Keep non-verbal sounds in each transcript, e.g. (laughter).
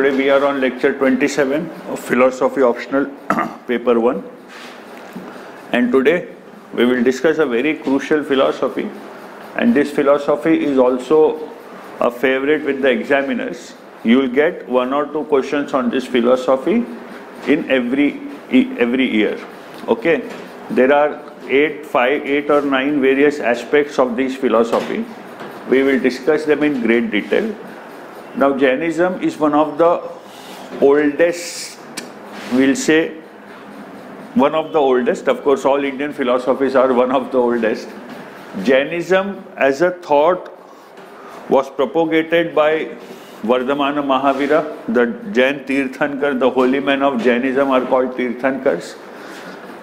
Today we are on lecture 27 of Philosophy Optional, (clears throat) paper 1. And today we will discuss a very crucial philosophy. And this philosophy is also a favorite with the examiners. You will get one or two questions on this philosophy in every every year. Okay, there are eight, five, eight or nine various aspects of this philosophy. We will discuss them in great detail. Now, Jainism is one of the oldest, we'll say, one of the oldest. Of course, all Indian philosophies are one of the oldest. Jainism as a thought was propagated by Vardhamana Mahavira, the Jain Tirthankar, the holy men of Jainism are called Tirthankars.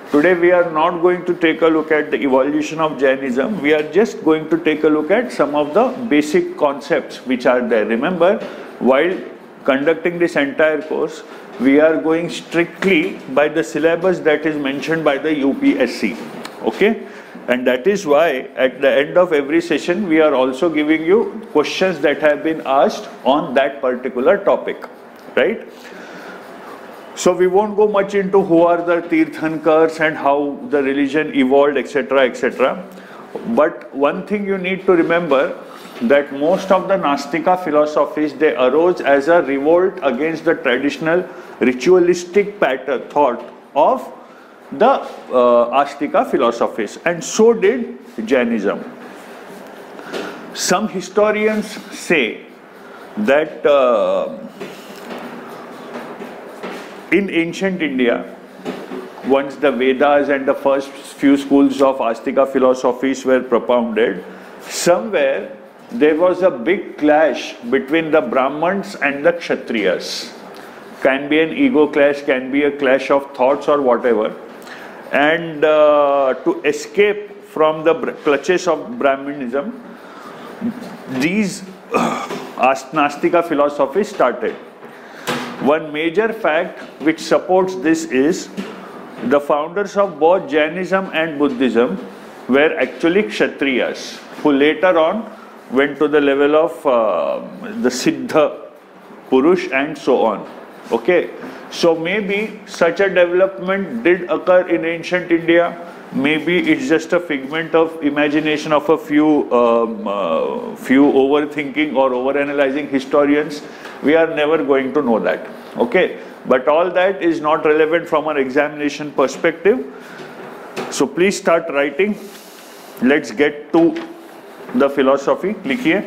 Today we are not going to take a look at the evolution of Jainism. We are just going to take a look at some of the basic concepts which are there. Remember, while conducting this entire course, we are going strictly by the syllabus that is mentioned by the UPSC. Okay? And that is why at the end of every session, we are also giving you questions that have been asked on that particular topic. Right? So we won't go much into who are the Tirthankars and how the religion evolved, etc., etc. But one thing you need to remember that most of the Nastika philosophies they arose as a revolt against the traditional ritualistic pattern thought of the uh, Astika philosophies, and so did Jainism. Some historians say that. Uh, in ancient India, once the Vedas and the first few schools of Astika philosophies were propounded, somewhere there was a big clash between the Brahmins and the Kshatriyas. Can be an ego clash, can be a clash of thoughts or whatever. And uh, to escape from the clutches of Brahmanism, these (coughs) uh, Nastika philosophies started. One major fact which supports this is the founders of both Jainism and Buddhism were actually Kshatriyas, who later on went to the level of uh, the Siddha Purush and so on. Okay, so maybe such a development did occur in ancient India Maybe it's just a figment of imagination of a few um, uh, few overthinking or overanalyzing historians we are never going to know that. Okay, but all that is not relevant from an examination perspective. So please start writing. Let's get to the philosophy. लिखिए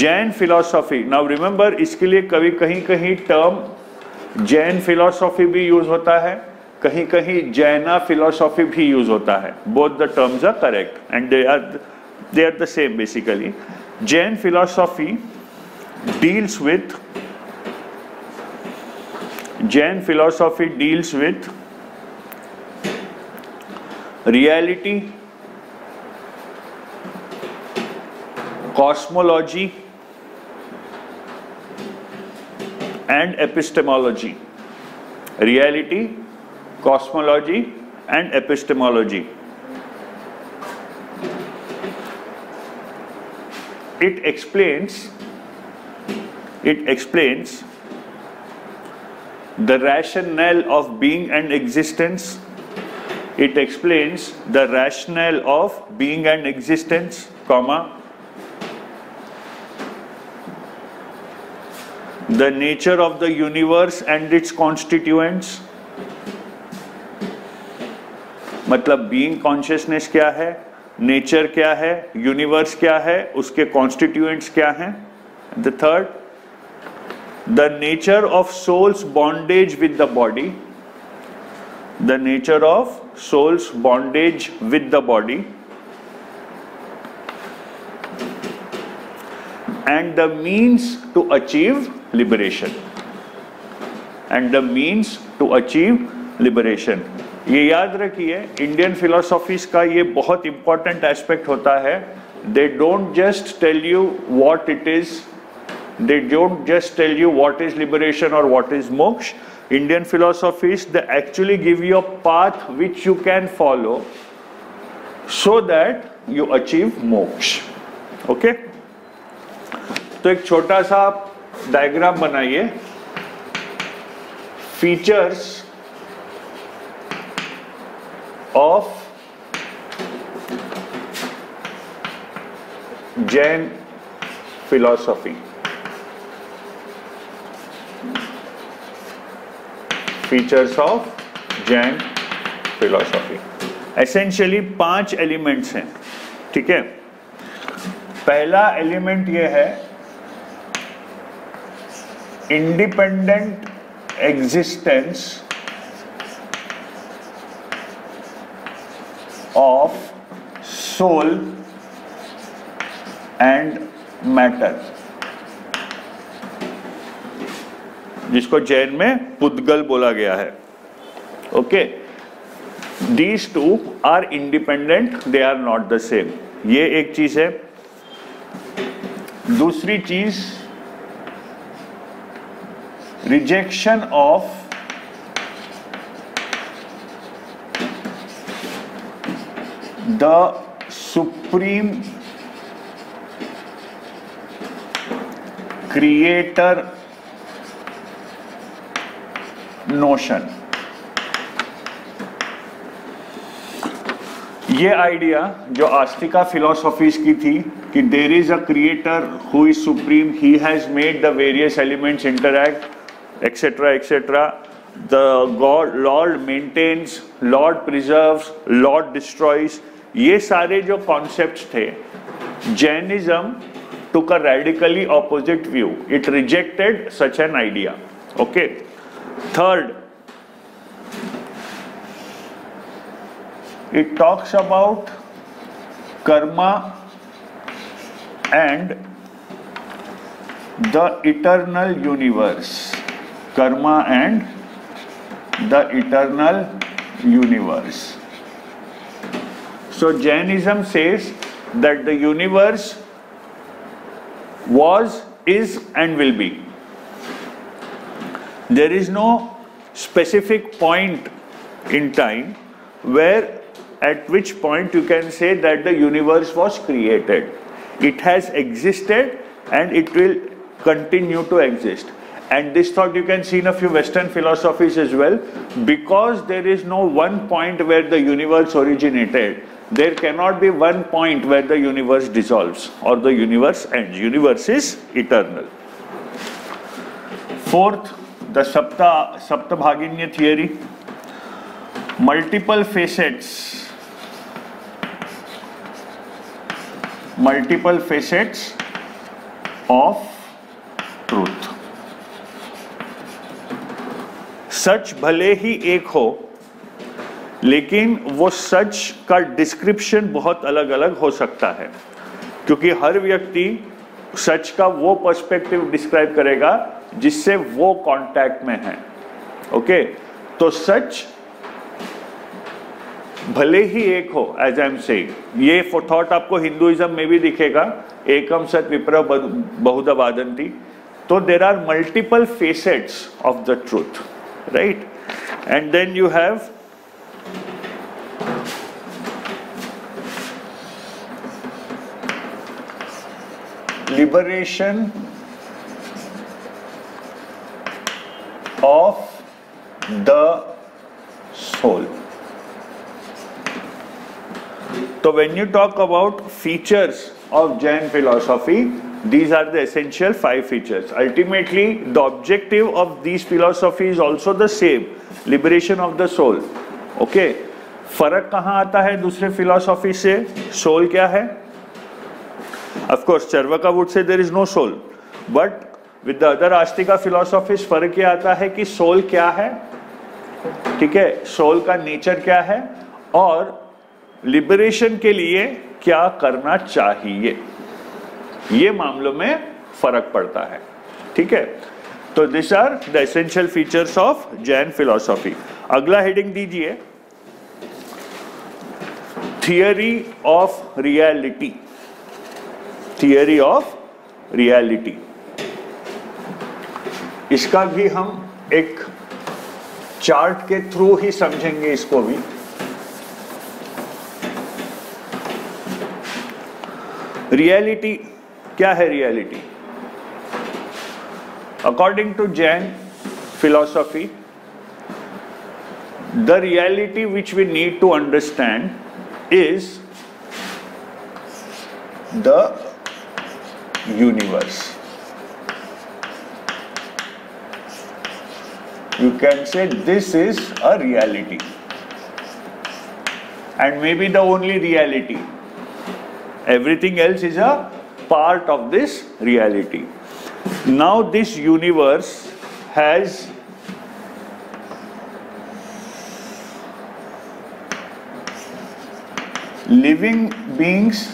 Jain philosophy now remember इसके लिए कभी कहीं कहीं term Jain philosophy भी use होता है कहीं कहीं जैना फिलोसॉफी भी यूज़ होता है। Both the terms are correct and they are they are the same basically Jain philosophy deals with Jain philosophy deals with reality cosmology and epistemology reality cosmology, and epistemology. It explains it explains the rationale of being and existence. It explains the rationale of being and existence, comma, the nature of the universe and its constituents. मतलब being consciousness क्या है? Nature क्या है? Universe क्या है? उसके constituents क्या हैं? The third the nature of souls bondage with the body the nature of souls bondage with the body and the means to achieve liberation and the means to achieve liberation ये याद रखिए Indian philosophies का ये बहुत important aspect होता है। They don't just tell you what it is they don't just tell you what is liberation और what is moksha Indian philosophies the actually give you a path which you can follow so that you achieve moksha okay तो एक छोटा सा diagram बनाइए। Features of Jain philosophy features of Jain philosophy essentially पाँच elements हैं, ठीक है? पहला एलिमेंट ये है independent existence of soul and matter जिसको जैन में पुद्गल बोला गया है। Okay these two are independent they are not the same ये एक चीज़ है। दूसरी चीज़ rejection of the supreme creator notion. ये आइडिया जो आस्तिका फिलोसॉफीज की थी कि there is a creator who is supreme he has made the various elements interact etcetera etcetera the god lord maintains lord preserves lord destroys ये सारे जो concept थे Jainism took a radically opposite view it rejected such an idea okay third it talks about karma and the eternal universe karma and the eternal universe So Jainism says that the universe was, is, and will be. There is no specific point in time where at which point you can say that the universe was created. It has existed and it will continue to exist. And this thought you can see in a few Western philosophies as well. Because there is no one point where the universe originated, there cannot be one point where the universe dissolves or the universe ends. Universe is eternal. Fourth, the Sapta Saptabhaginya theory. Multiple facets. Multiple facets of truth. सच भले ही एक हो लेकिन वो सच का description बहुत अलग अलग हो सकता है। क्योंकि हर व्यक्ति सच का वो पर्सपेक्टिव डिस्क्राइब करेगा जिससे वो कांटेक्ट में है। ओके तो सच भले ही एक हो एज आई एम सेइंग ये थॉट आपको हिंदुइज्म में भी दिखेगा। एकम सत विप्र बहुधा वादंती तो there are multiple facets of the truth right and then you have liberation of the soul. So when you talk about features of Jain philosophy, these are the essential five features. Ultimately, the objective of these philosophy is also the same, liberation of the soul. Okay? फ़र्क कहाँ आता है दूसरे philosophy से? Soul क्या है? Course, Charvaka would say there is no soul. But with the other Astika philosophies, फ़र्क ये आता है कि सोल क्या है? ठीक है सोल का नेचर क्या है? और लिबरेशन के लिए क्या करना चाहिए? ये मामलों में फ़र्क पड़ता है ठीक है? तो this are the essential features of Jain philosophy अगला हेडिंग दीजिए। Theory of reality theory of reality इसका भी हम एक चार्ट के थ्रू ही समझेंगे इसको भी। रियलिटी क्या है reality according to Jain philosophy the reality which we need to understand is the universe. You can say this is a reality and maybe the only reality. Everything else is a part of this reality. Now, this universe has living beings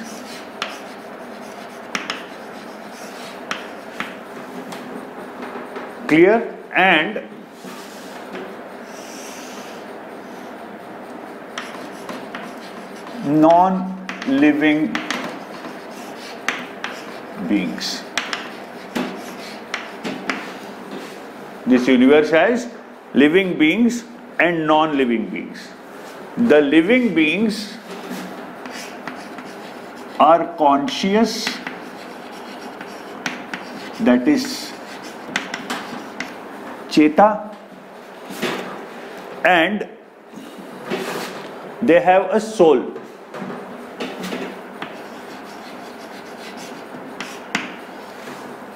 clear and non-living beings. This universe has living beings and non-living beings. The living beings are conscious that is cheta and they have a soul.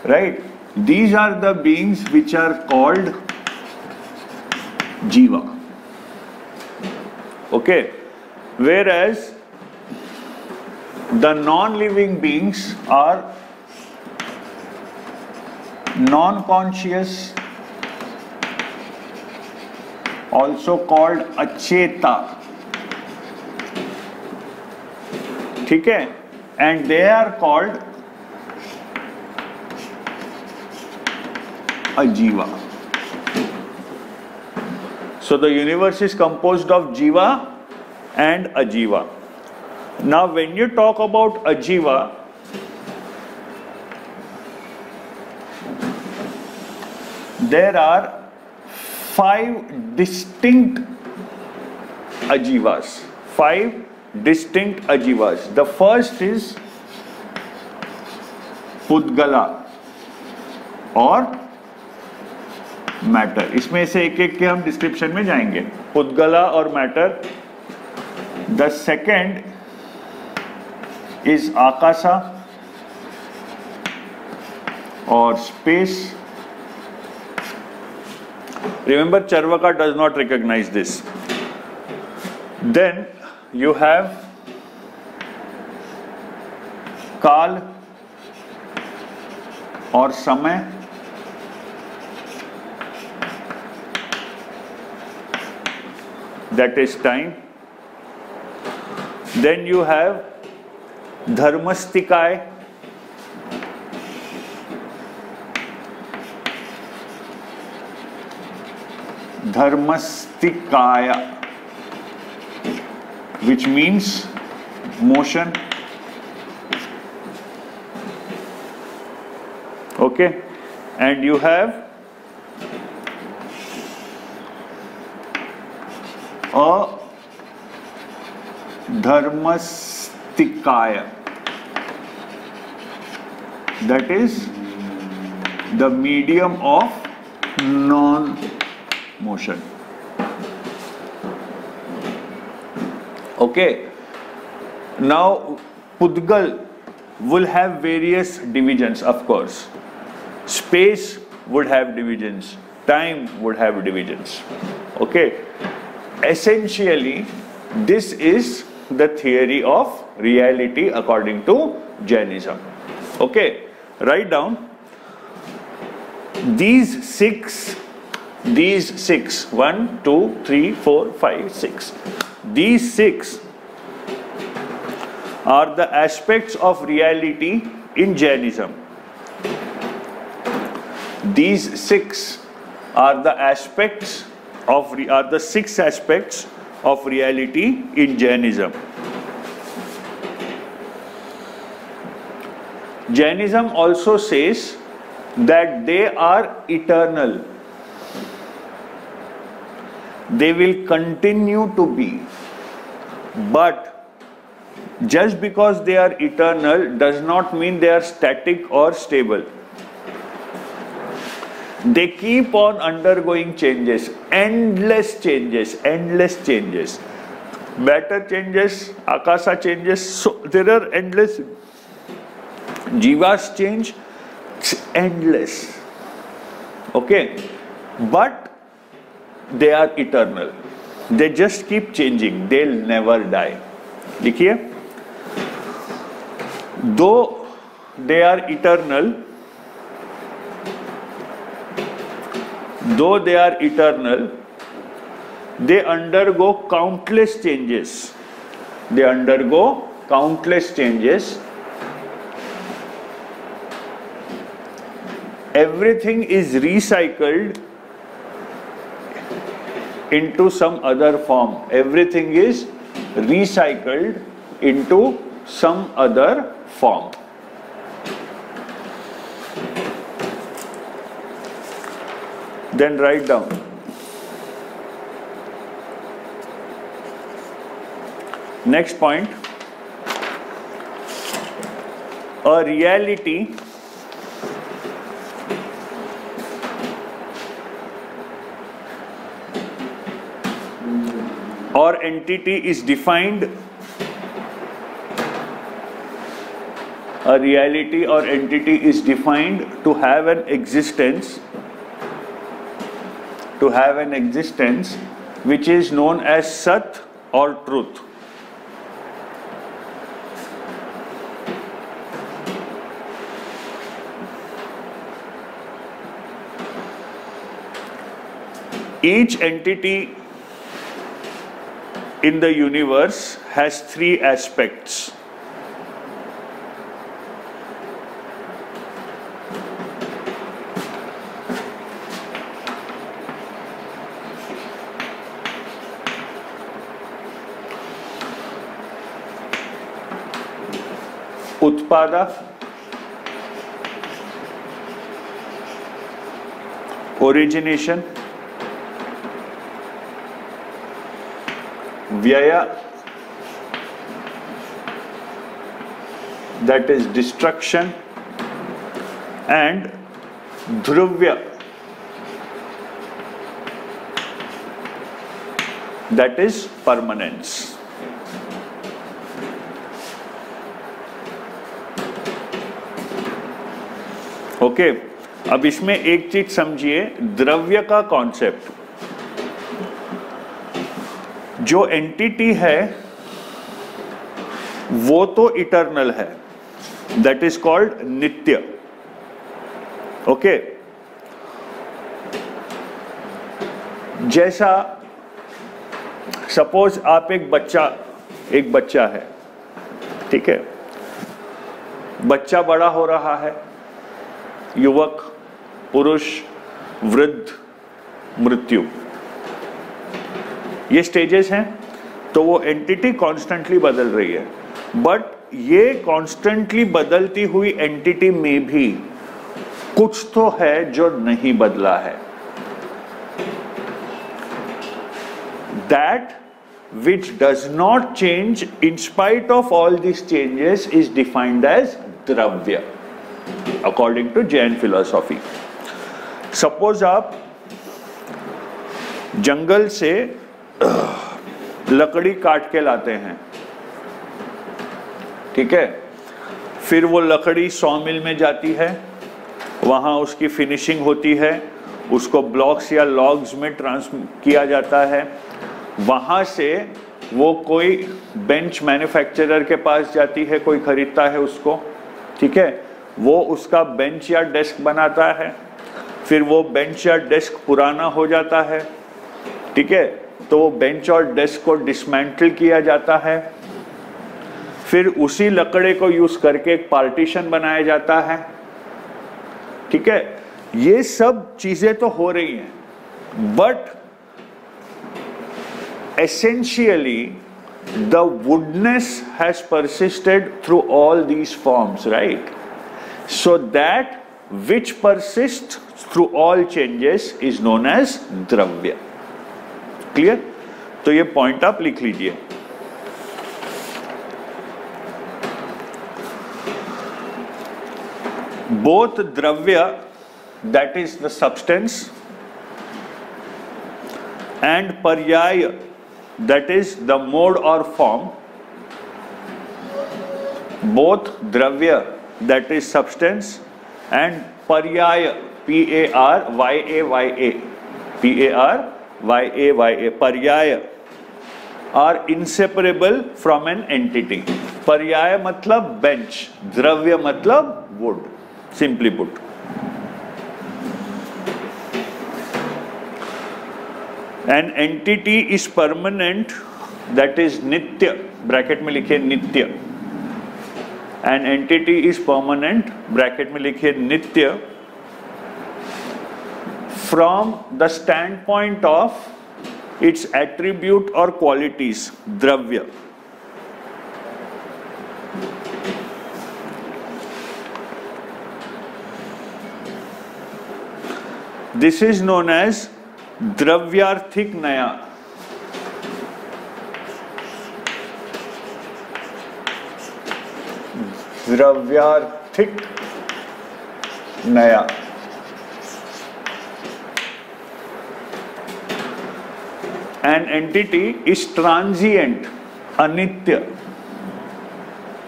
Right? These are the beings which are called jiva. Okay? Whereas the non-living beings are non-conscious also called acheta ठीक है and they are called a jiva so the universe is composed of jiva and ajiva Now when you talk about ajiva there are five distinct ajivas five distinct ajivas the first is pudgala और matter इसमें से एक एक के हम description में जाएँगे पुद्गला और मैटर द सेकेंड इज़ आकाशा और space remember Charvaka does not recognise this then you have काल और समय that is time then you have Dharmastikaya धर्मस्तिकाय which means motion okay and you have a धर्मस्तिकाय that is the medium of non motion okay. Now pudgal will have various divisions of course. Space would have divisions. Time would have divisions. Okay. Essentially this is the theory of reality according to jainism. Okay write down. These six these six. One two three four five six. These six are the aspects of reality in jainism. These six are the aspects of are the six aspects of reality in jainism jainism also says that they are eternal they will continue to be but just because they are eternal does not mean they are static or stable they keep on undergoing changes, endless changes, endless changes. Matter changes, akasa changes, so there are endless. Jivas change, it's endless. Okay, but they are eternal. They just keep changing, they'll never die. देखिए though they are eternal though they are eternal they undergo countless changes they undergo countless changes everything is recycled into some other form. Everything is recycled into some other form. Then write down. Next point. A reality or entity is defined a reality or entity is defined to have an existence to have an existence which is known as Sat or truth. Each entity in the universe has three aspects. उत्पाद origination व्यय that is destruction and dhruvya. That is permanence okay अब इसमें एक चीज़ समझिए, द्रव्य का concept जो entity है, वो तो इटर्नल है. दैट इज़ कॉल्ड नित्य ओके जैसा सपोज़ आप एक बच्चा एक बच्चा है, ठीक है? बच्चा बड़ा हो रहा है, युवक, पुरुष, वृद्ध, मृत्यु। ये स्टेजेस हैं तो वो एंटिटी कॉन्स्टेंटली बदल रही है। बट ये कॉन्स्टेंटली बदलती हुई एंटिटी में भी कुछ तो है जो नहीं बदला है। That which does not change in spite of all this changes is defined as द्रव्य according to Jain philosophy suppose आप जंगल से लकड़ी काट के लाते हैं। ठीक है? फिर वो लकड़ी सौ मिल में जाती है। वहाँ उसकी फिनिशिंग होती है। उसको ब्लॉक्स या लॉग्स में ट्रांस किया जाता है। वहाँ से वो कोई बेंच मैन्युफैक्चरर के पास जाती है, कोई खरीदता है उसको। ठीक है? वो उसका बेंच या डेस्क बनाता है। फिर वो बेंच या डेस्क पुराना हो जाता है। ठीक है? तो वो बेंच और डेस्क को डिसमेंटल किया जाता है। फिर उसी लकड़े को यूज़ करके एक पार्टीशन बनाया जाता है। ठीक है? ये सब चीज़ें तो हो रही हैं but essentially the woodness has persisted through all these forms right So that which persists through all changes is known as द्रव्य क्लियर तो ये पॉइंट आप लिख लीजिए। बोथ द्रव्य that is the substance and पर्याय दैट इज़ द मोड और form both द्रव्य दैट इज़ सब्सटेंस एंड पर्याय P A R Y A Y A P A R y a y a paryaya are inseparable from an entity. पर्याय मतलब bench द्रव्य मतलब wood simply put an entity is permanent that is नित्य bracket में लिखिए नित्य an entity is permanent bracket में लिखिए नित्य the standpoint of its attribute और क्वालिटीज द्रव्य This is known as Dravyarthik Naya. Dravyarthik Naya. An entity is transient, anitya.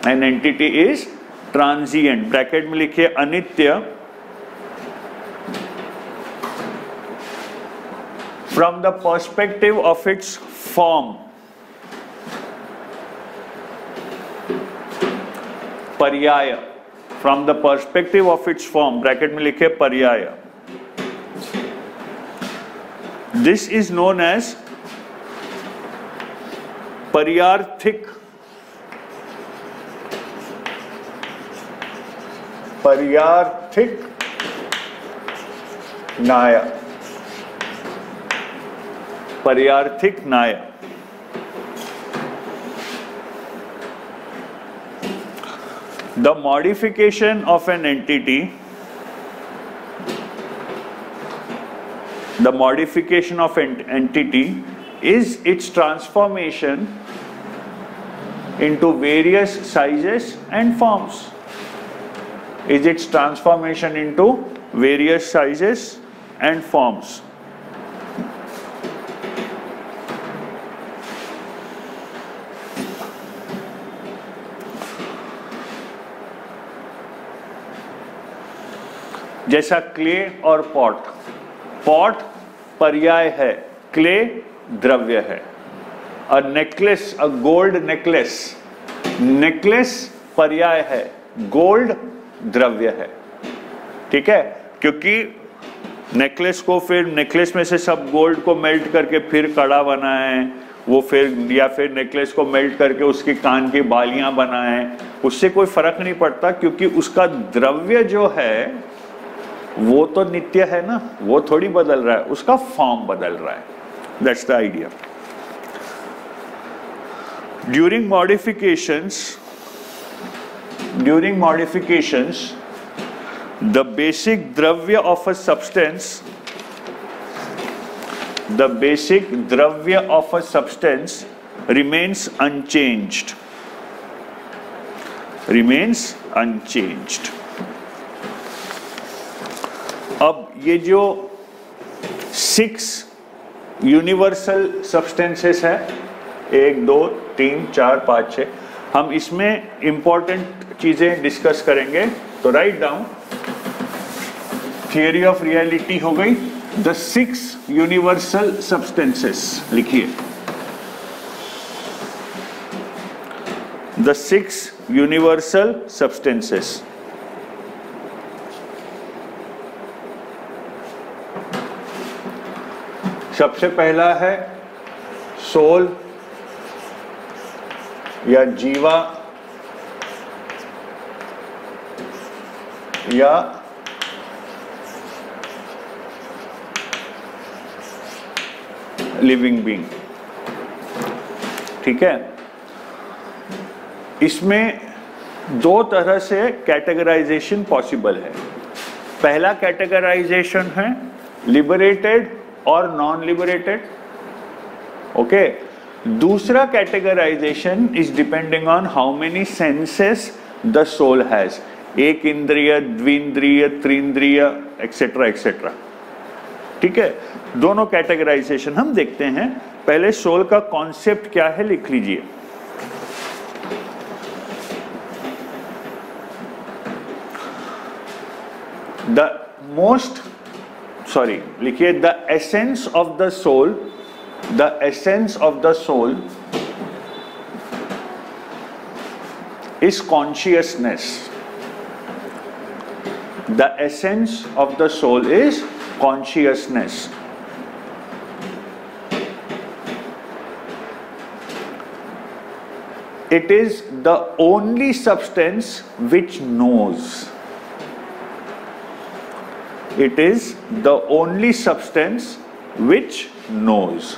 An entity is transient. Bracket में लिखिए अनित्य from the perspective of its form. Paryaya. From the perspective of its form, bracket में लिखे paryaya. This is known as paryarthik paryarthik naya paryarthik naya the modification of an entity the modification of an entity is its transformation into various sizes and forms is its transformation into various sizes and forms जैसा clay और pot pot पर्याय है clay द्रव्य है। A necklace a gold necklace necklace पर्याय है gold द्रव्य है। ठीक है? क्योंकि नेकलेस को फिर नेकलेस में से सब गोल्ड को मेल्ट करके फिर कड़ा बनाए वो फिर, या फिर नेकलेस को मेल्ट करके उसकी कान की बालियाँ बनाए उससे कोई फ़र्क नहीं पड़ता क्योंकि उसका द्रव्य जो है, वो तो नित्य है ना, वो थोड़ी बदल रहा है, उसका फॉर्म बदल रहा है। that's the idea during modifications during modifications the basic dravya of a substance the basic dravya of a substance remains unchanged remains unchanged अब ये जो सिक्स यूनिवर्सल सब्सटेंसेस है। एक, दो, तीन, चार, पाँच छः हम इसमें इंपॉर्टेंट चीज़ें डिस्कस करेंगे। तो write down theory of reality हो गई। द सिक्स यूनिवर्सल सब्सटेंसेस लिखिए। द सिक्स यूनिवर्सल सब्सटेंसेस सबसे पहला है सोल या जीवा या लिविंग बींग ठीक है? इसमें दो तरह से कैटेगराइजेशन पॉसिबल है। पहला कैटेगराइजेशन है लिबरेटेड और नॉन लिबरेटेड ओके दूसरा categorization is depending on how many senses the soul has एक इंद्रिय, द्विंद्रिय, त्रिंद्रिय एक्सेट्रा एक्सेट्रा ठीक है? दोनों कैटेगराइजेशन हम देखते हैं। पहले सोल का कॉन्सेप्ट क्या है लिख लीजिए। द मोस्ट सॉरी लिखिए the essence of the soul the essence of the soul is consciousness. The essence of the soul is consciousness. It is the only substance which knows. It is the only substance which knows.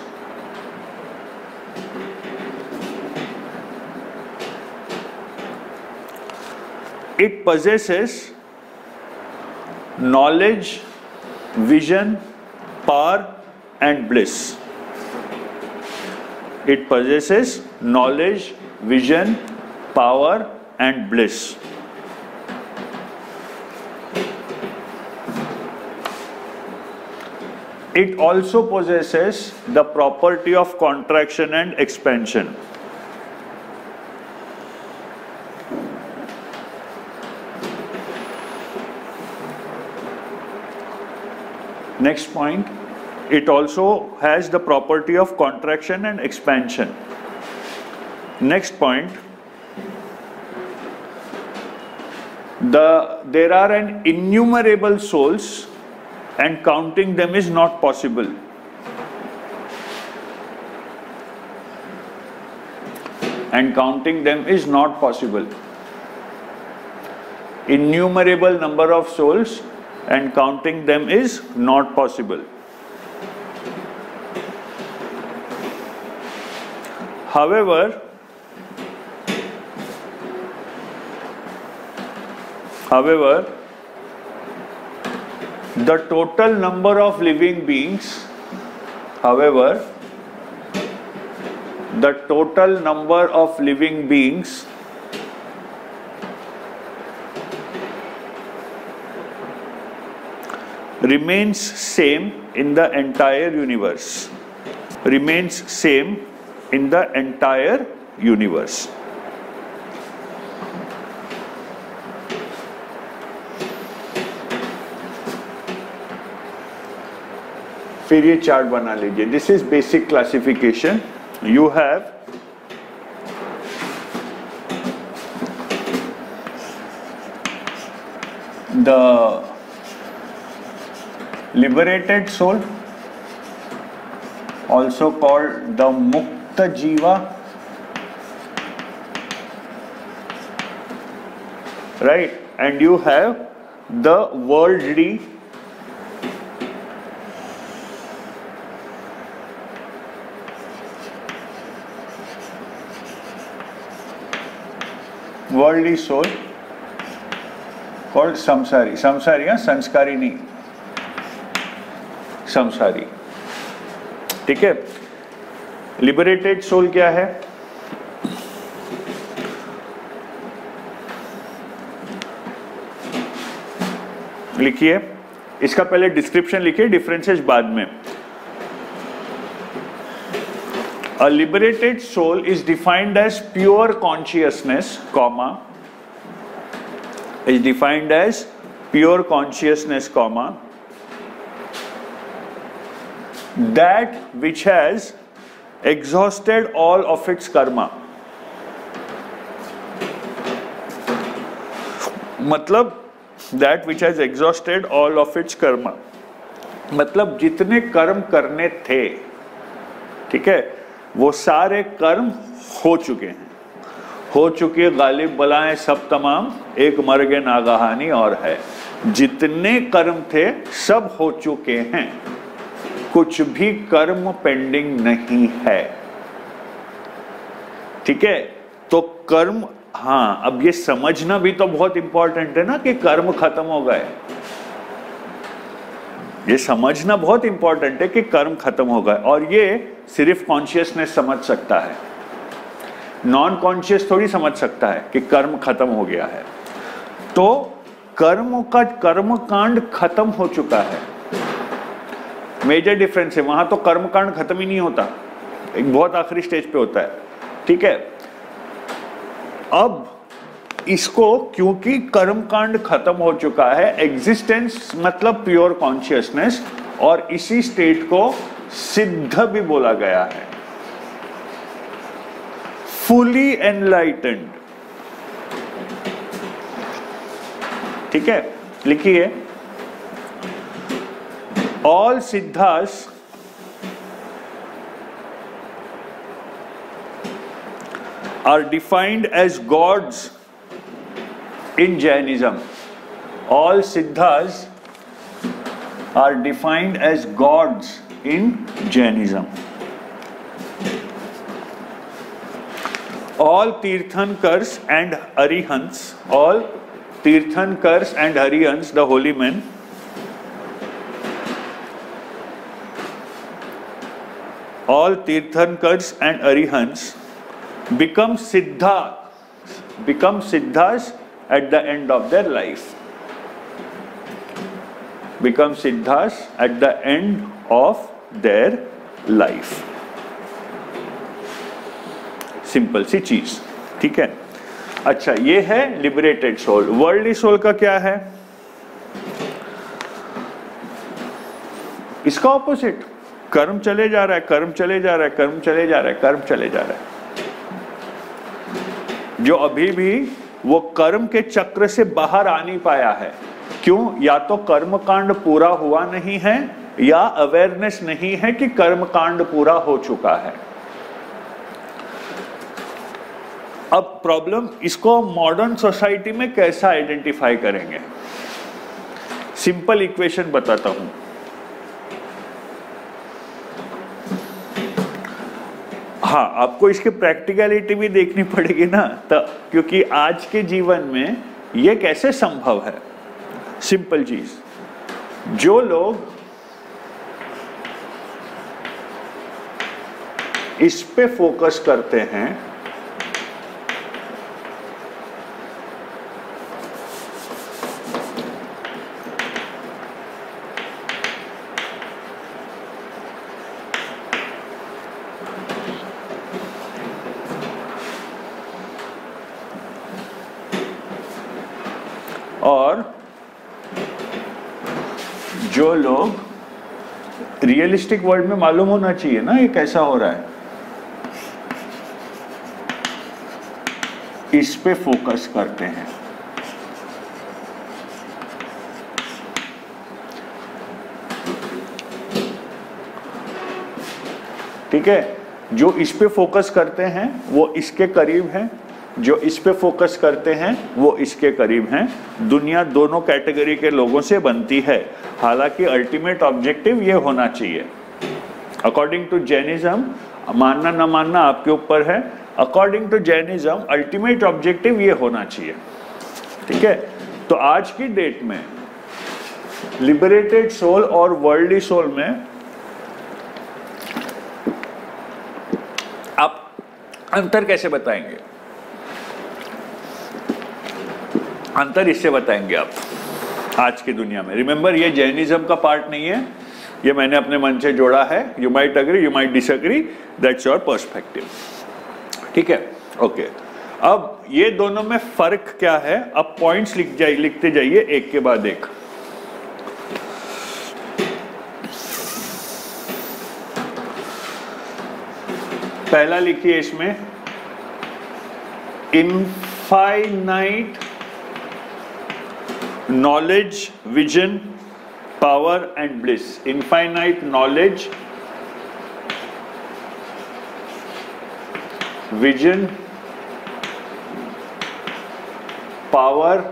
It possesses knowledge, vision, power, and bliss. It possesses knowledge, vision, power, and bliss. It also possesses the property of contraction and expansion. Next point, it also has the property of contraction and expansion. Next point, the, there are an innumerable souls and counting them is not possible. And counting them is not possible. Innumerable number of souls and counting them is not possible. However, however, the total number of living beings, however, the total number of living beings remains same in the entire universe. Remains same in the entire universe फिर ये chart बना लीजिए। This is basic classification you have the liberated soul also call the मुक्त jiva right and you have the worldly worldly soul called samsari. Samsari या संस्कारी नहीं संसारी ठीक है? लिबरेटेड सोल क्या है? लिखिए। इसका पहले डिस्क्रिप्शन लिखिए डिफरेंसेस बाद में। A liberated soul is defined as pure consciousness comma is defined as pure consciousness comma that which has exhausted all of its karma. मतलब that which has exhausted all of its karma मतलब जितने कर्म करने थे, ठीक है वो सारे कर्म हो चुके हैं। हो चुके गालिब बलाएँ सब तमाम, एक मर्ग नागहानी और है। जितने कर्म थे, सब हो चुके हैं। कुछ भी कर्म पेंडिंग नहीं है। ठीक है? तो कर्म हाँ अब ये समझना भी तो बहुत इंपॉर्टेंट है ना कि कर्म खत्म हो गए। ये समझना बहुत इंपॉर्टेंट है कि कर्म खत्म हो गए, और ये सिर्फ़ कॉन्शियसनेस समझ सकता है। नॉन कॉन्शियस थोड़ी समझ सकता है कि कर्म खत्म हो गया है। तो कर्म का कर्म कांड खत्म हो चुका है। मेजर डिफरेंस है, वहाँ तो कर्म कांड खत्म ही नहीं होता। एक बहुत आखिरी स्टेज पे होता है। ठीक है? अब इसको क्योंकि कर्म कांड खत्म हो चुका है एग्जिस्टेंस मतलब प्योर कॉन्शियसनेस और इसी स्टेट को सिद्ध भी बोला गया है। फुली एनलाइटेंड ठीक है? लिखिए। All siddhas are defined as gods in Jainism. All siddhas are defined as gods in Jainism. All Tirthankars and Arihants, all Tirthankars and Arihants, the holy men, all Tirthankars and Arihants become Siddha, become Siddhas at the end of their life. Become Siddhas at the end of their life. Simple सी चीज़, ठीक है? अच्छा ये है liberated soul worldly soul का क्या है? इसका ऑपोजिट कर्म चले जा रहा है, कर्म चले जा रहा है, कर्म चले जा रहा है, कर्म चले जा रहा है। जो अभी भी वो कर्म के चक्र से बाहर आ नहीं पाया है। क्यों? या तो कर्म कांड पूरा हुआ नहीं है, या अवेयरनेस नहीं है कि कर्म कांड पूरा हो चुका है। अब प्रॉब्लम इसको मॉडर्न सोसाइटी में कैसा आइडेंटिफाई करेंगे? सिंपल इक्वेशन बताता हूँ। हाँ आपको इसकी प्रैक्टिकलिटी भी देखनी पड़ेगी ना तो क्योंकि आज के जीवन में ये कैसे संभव है? सिंपल चीज़। जो लोग इस पे फोकस करते हैं और जो लोग रियलिस्टिक वर्ल्ड में मालूम होना चाहिए ना, ये कैसा हो रहा है। इस पे फोकस करते हैं। ठीक है? जो इस पे फोकस करते हैं, वो इसके करीब हैं। जो इस पे फोकस करते हैं, वो इसके करीब हैं। दुनिया दोनों कैटेगरी के लोगों से बनती है। हालाँकि अल्टीमेट ऑब्जेक्टिव ये होना चाहिए। अकॉर्डिंग टू जैनिज्म मानना न मानना आपके ऊपर है। According to Jainism ultimate objective ये होना चाहिए। ठीक है? तो आज की डेट में लिबरेटेड सोल और वर्ल्डली सोल में, आप अंतर कैसे बताएँगे? अंतर इससे बताएँगे आप, आज की दुनिया में। रिमेंबर ये जैनिज्म का पार्ट नहीं है। ये मैंने अपने मन से जोड़ा है। You might agree you might disagree that's your perspective ठीक है? ओके अब ये दोनों में फ़र्क क्या है? अब पॉइंट्स लिख जाइए लिखते जाइए, एक के बाद एक। पहला लिखिए इसमें। Infinite knowledge vision power and bliss infinite knowledge vision power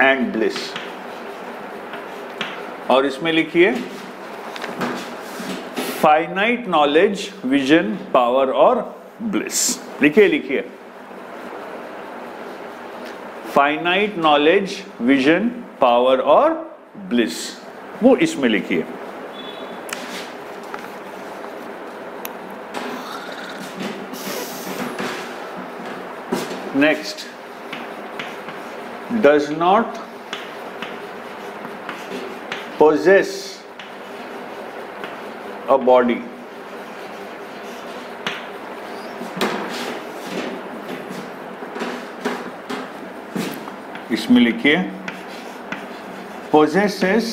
and bliss और इसमें लिखिए फाइनाइट नॉलेज विजन पावर और ब्लिस लिखिए लिखिए। फाइनाइट नॉलेज विजन पावर और ब्लिस वो इसमें लिखिए next does not possess a body. इसमें लिखिए। Possesses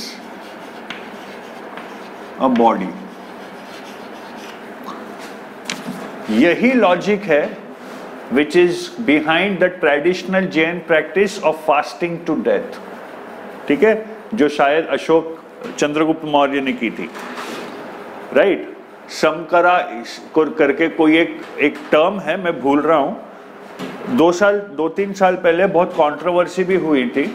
a body. यही लॉजिक है which is behind the traditional Jain practice of fasting to death ठीक है? जो शायद अशोक चंद्रगुप्त मौर्य ने की थी। Right right? समकरा करके कोई एक एक टर्म है, मैं भूल रहा हूँ। दो साल, दो तीन साल पहले बहुत कंट्रोवर्सी भी हुई थी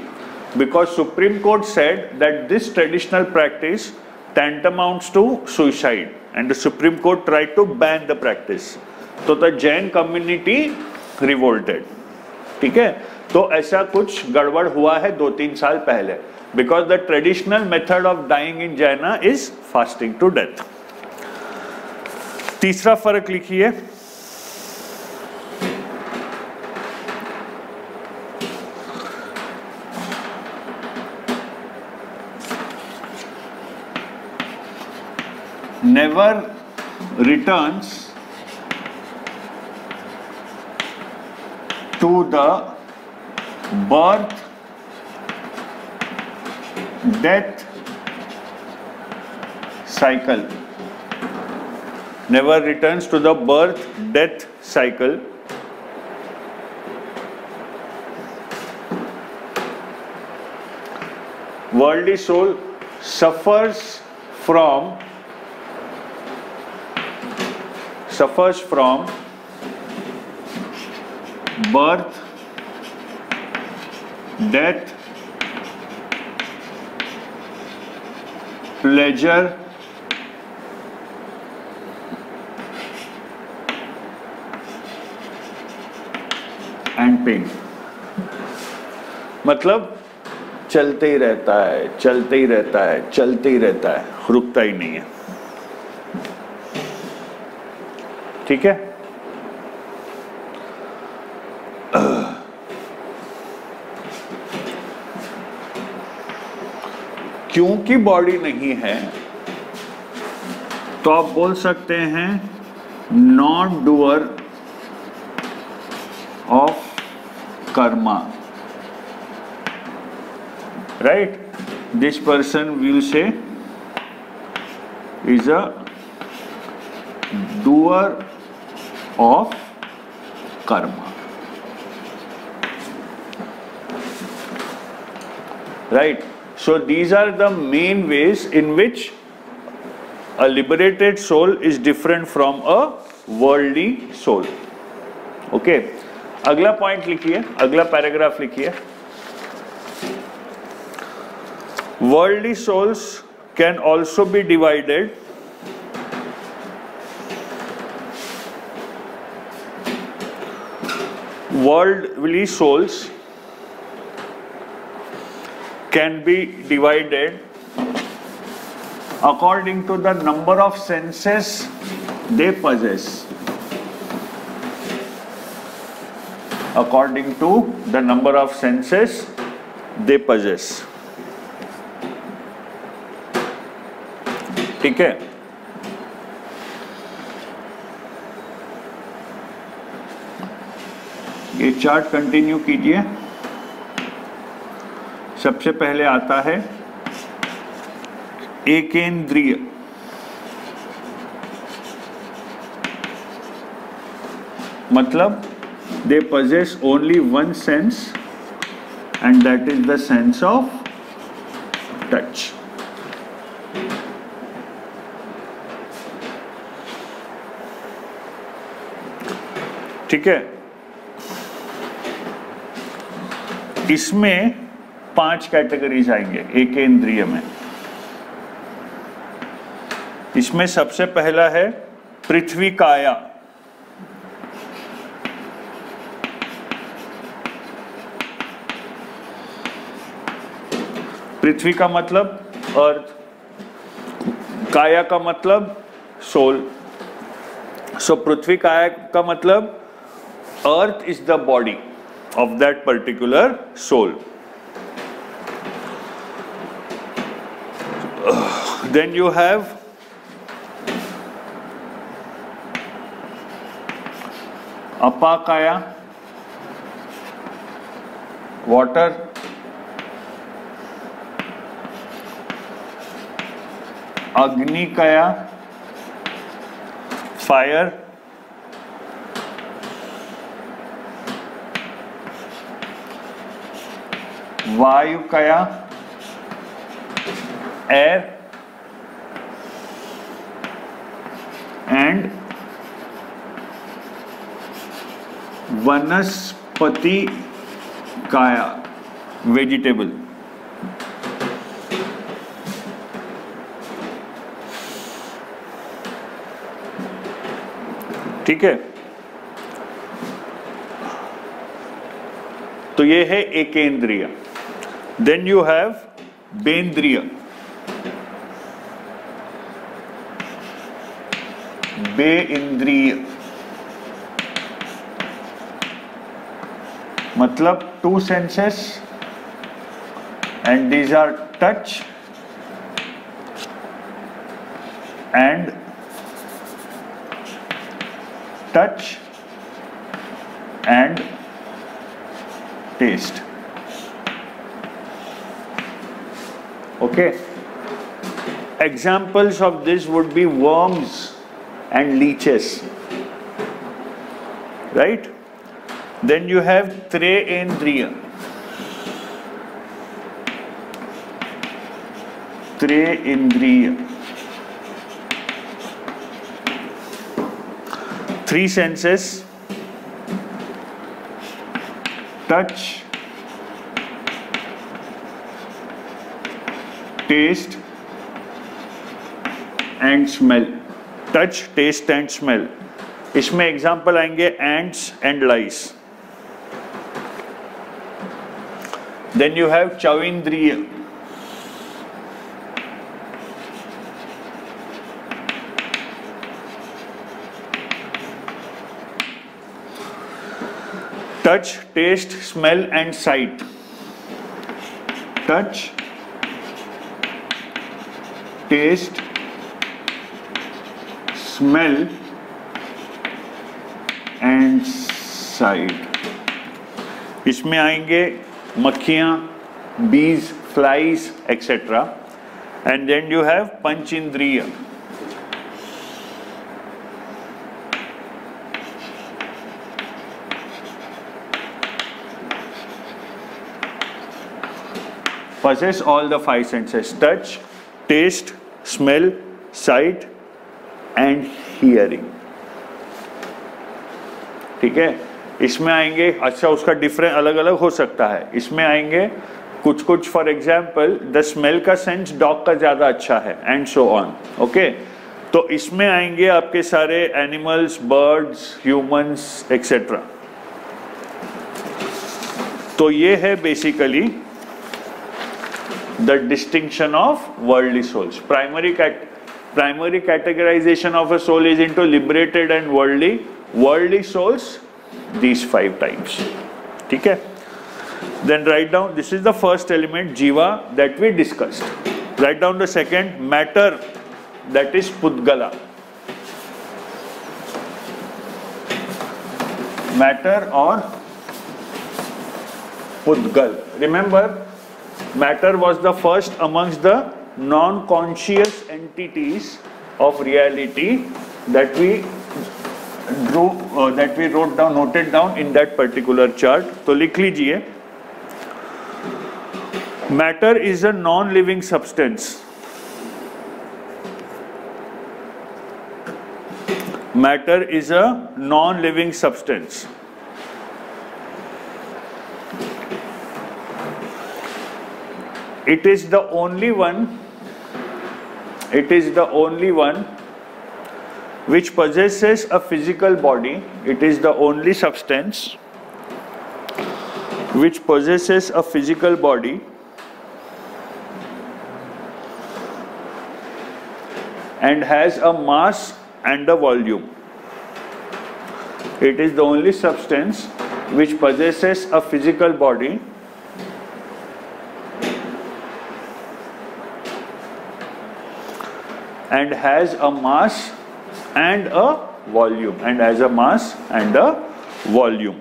because supreme court said that this traditional practice tantamounts to suicide and the Supreme Court tried to ban the. तो द जैन कम्युनिटी रिवोल्टेड ठीक है? तो ऐसा कुछ गड़बड़ हुआ है दो तीन साल पहले because the traditional method of dying in Jaina is fasting to death तीसरा फ़र्क लिखिए। Never returns to the birth death cycle. Never returns to the birth death cycle. Worldly soul suffers from suffers from birth, death, pleasure, and pain मतलब चलते ही रहता है चलते ही रहता है चलते ही रहता है रुकता ही नहीं है। ठीक है? क्योंकि बॉडी नहीं है तो आप बोल सकते हैं non doer of karma right this person view से is a doer of karma. Right? So these are the main ways in which a liberated soul is different from a worldly soul. Okay? अगला point लिखिए अगला paragraph लिखिए worldly souls can also be divided worldly souls can be divided according to the number of senses they possess. According to the number of senses they possess. ठीक है ये chart continue कीजिए। सबसे पहले आता है एकेंद्रिय। मतलब they possess only one sense and that is the sense of touch ठीक है? इसमें पाँच कैटेगरीज आएँगे, एक इंद्रिय में। इसमें सबसे पहला है पृथ्वी काया। पृथ्वी का मतलब अर्थ, काया का मतलब सोल। सो पृथ्वी काया का मतलब earth is the body. of that particular soul. Then you have apakaya, water, agnikaya, fire, vayukaya air and vanaspati काया वेजिटेबल ठीक है? तो ये है एकेंद्रिय। then you have beindriya be indriya मतलब two senses and these are touch and touch examples of this would be worms and leeches right? Then you have trayendriya trayendriya three senses. Touch. Taste and smell touch taste and smell इसमें example आएँगे ants and lice then you have चविंद्रिय touch taste smell and sight touch taste smell and sight इसमें आएँगे मक्खियाँ बीज flies etcetera and then you have पंच इंद्रिय possess all the five senses touch taste smell sight and hearing ठीक है? इसमें आएँगे अच्छा उसका डिफरेंस अलग अलग हो सकता है। इसमें आएँगे कुछ कुछ फॉर एग्ज़ाम्पल द स्मेल का सेंस डॉग का ज़्यादा अच्छा है एंड सो ऑन ओके तो इसमें आएँगे आपके सारे एनिमल्स बर्ड्स ह्यूमंस एक्सेट्रा तो ये है basically the distinction of worldly souls primary primary categorization of a soul is into liberated and worldly. Worldly souls these five types, okay? Then write down this is the first element jiva that we discussed. Write down the second matter that is pudgala matter or pudgal remember matter was the first amongst the non-conscious entities of reality that we drew uh, that we wrote down noted down in that particular chart तो लिख लीजिए matter is a non living substance matter is a non living substance it is the only one it is the only one which possesses a physical body, it is the only substance which possesses a physical body. And has a mass and a volume. It is the only substance which possesses a physical body and has a mass and a volume and has a mass and a volume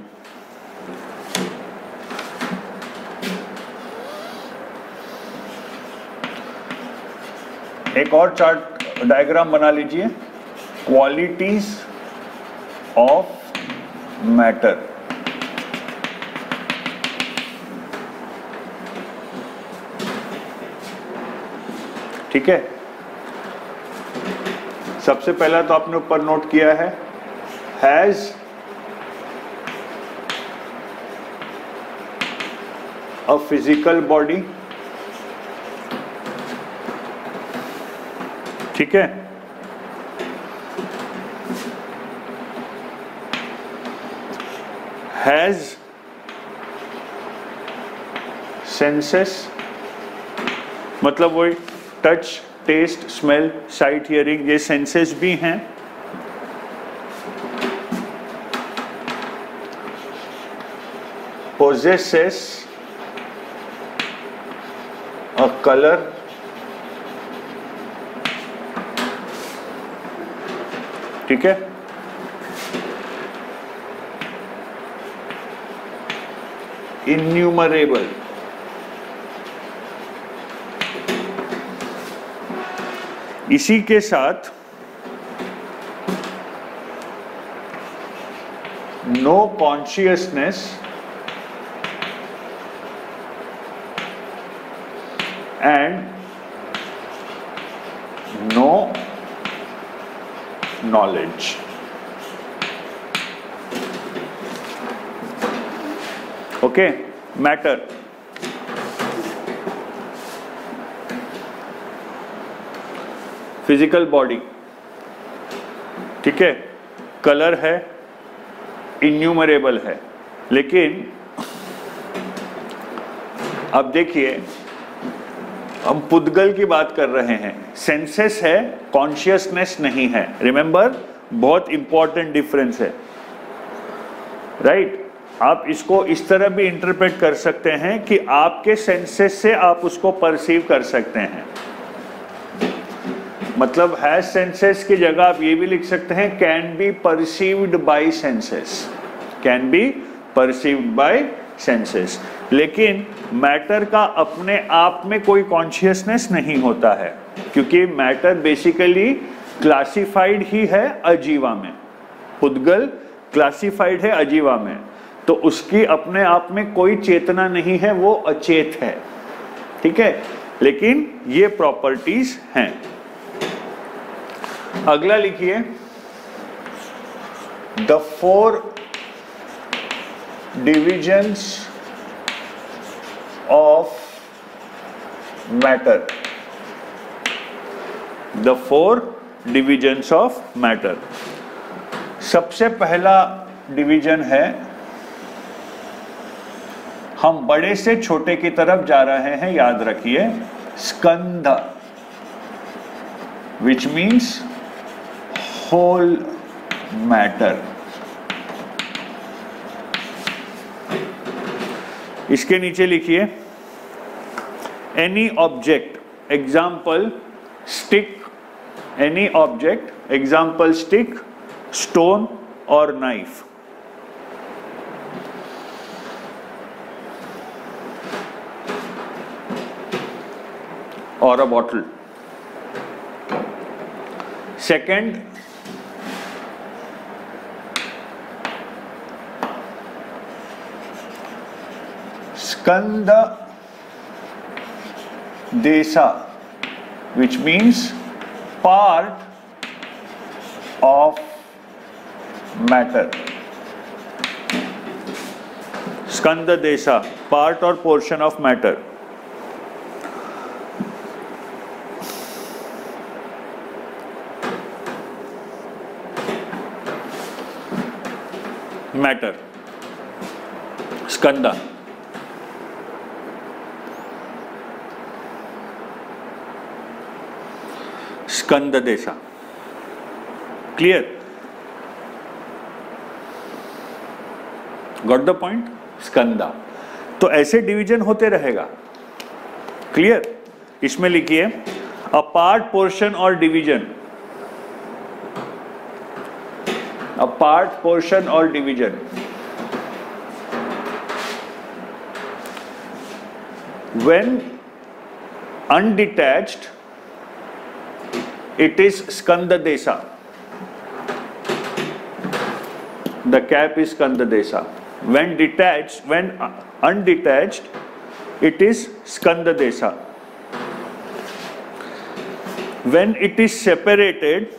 एक और chart diagram बना लीजिए qualities of matter ठीक है सबसे पहला तो आपने ऊपर नोट किया है। हैज़ अ फ़िज़िकल बॉडी ठीक है? हैज़ सेंसेस मतलब वही touch taste smell sight hearing ये सेंसेस भी हैं। Possesses a color ठीक है? इन्यूमरेबल इसी के साथ no consciousness and no knowledge okay matter physical body ठीक है? कलर है इन्यूमरेबल है. लेकिन, अब देखिए, हम पुद्गल की बात कर रहे हैं। सेंसेस है कॉन्शियसनेस नहीं है। रिमेंबर बहुत इंपॉर्टेंट डिफरेंस है। Right right? आप इसको इस तरह भी इंटरप्रेट कर सकते हैं कि आपके सेंसेस से आप उसको परसीव कर सकते हैं। मतलब हैज़ सेंसेस की जगह आप ये भी लिख सकते हैं can be perceived by senses can be perceived by senses लेकिन मैटर का अपने आप में कोई कॉन्शियसनेस नहीं होता है, क्योंकि मैटर बेसिकली क्लासिफाइड ही है अजीवा में। पुद्गल क्लासिफाइड है अजीवा में। तो उसकी अपने आप में कोई चेतना नहीं है, वो अचेत है। ठीक है? लेकिन ये प्रॉपर्टीज़ हैं। अगला लिखिए। The four divisions of matter the four divisions of matter सबसे पहला डिवीज़न है, हम बड़े से छोटे की तरफ़ जा रहे हैं, याद रखिए, skandha which means whole matter इसके नीचे लिखिए any object example stick any object example stick stone और नाइफ और a bottle second skanda desa which means part of matter skanda desa part or portion of matter matter skanda skandha desha clear got the point skandha. तो ऐसे division होते रहेगा। Clear इसमें लिखिए a part portion और division a part portion और division when undetached it is skandadesa the cap is skandadesa when detached when undetached it is skandadesa when it is separated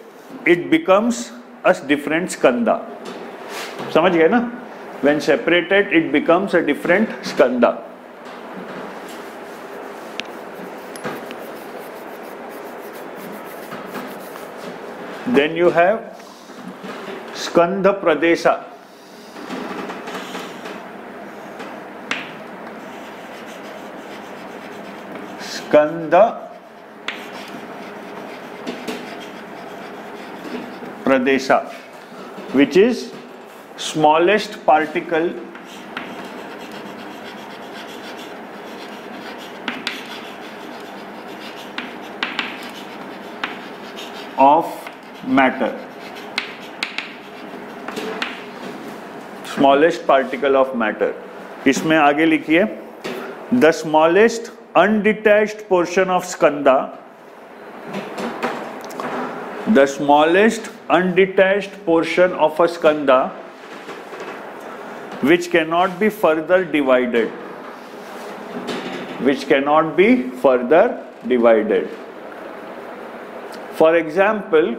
it becomes a different skanda समझ गए ना when separated it becomes a different skanda Then you have skandha pradesha skandha pradesha which is smallest particle of matter smallest particle of matter इसमें आगे लिखिए। The smallest undetached portion of skandha the smallest undetached portion of a skandha which cannot be further divided which cannot be further divided for example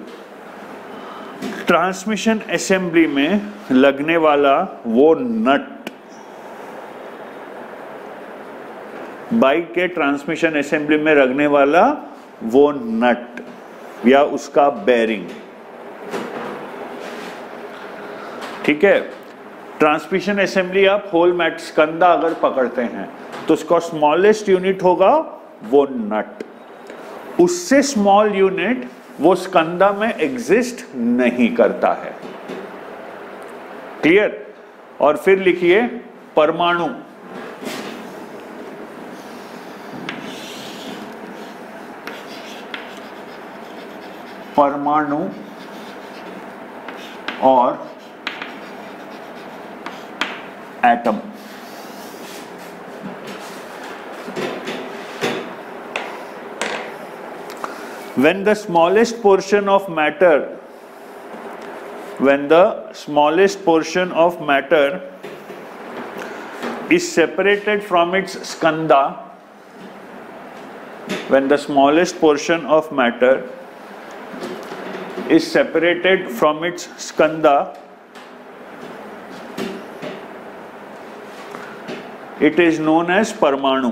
transmission assembly में लगने वाला वो nut bike के transmission assembly में लगने वाला वो नट या उसका बेरिंग ठीक है? ट्रांसमिशन असेंबली आप होल मैट स्कंदा अगर पकड़ते हैं तो उसका स्मॉलेस्ट यूनिट होगा वो नट उससे स्मॉल यूनिट वो स्कंदा में एग्जिस्ट नहीं करता है। क्लियर और फिर लिखिए, परमाणु। परमाणु और atom when the smallest portion of matter when the smallest portion of matter is separated from its skanda when the smallest portion of matter is separated from its skanda it is known as parmanu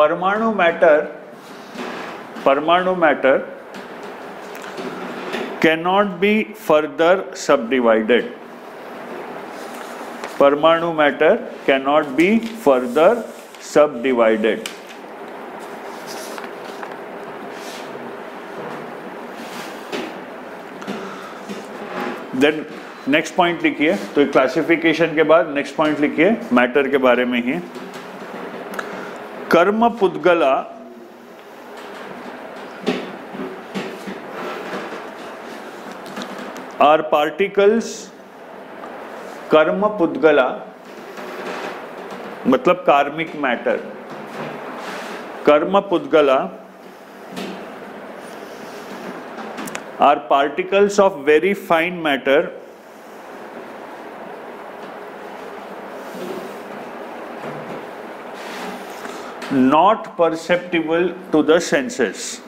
paramanu matter paramanu matter cannot be further subdivided. Paramanu matter cannot be further subdivided. Then next point लिखिए तो classification के बाद next point लिखिए matter के बारे में ही। कर्म पुद्गला आर पार्टिकल्स कर्म पुद्गला मतलब karmic matter karma pudgala are particles of very fine matter not perceptible to the senses.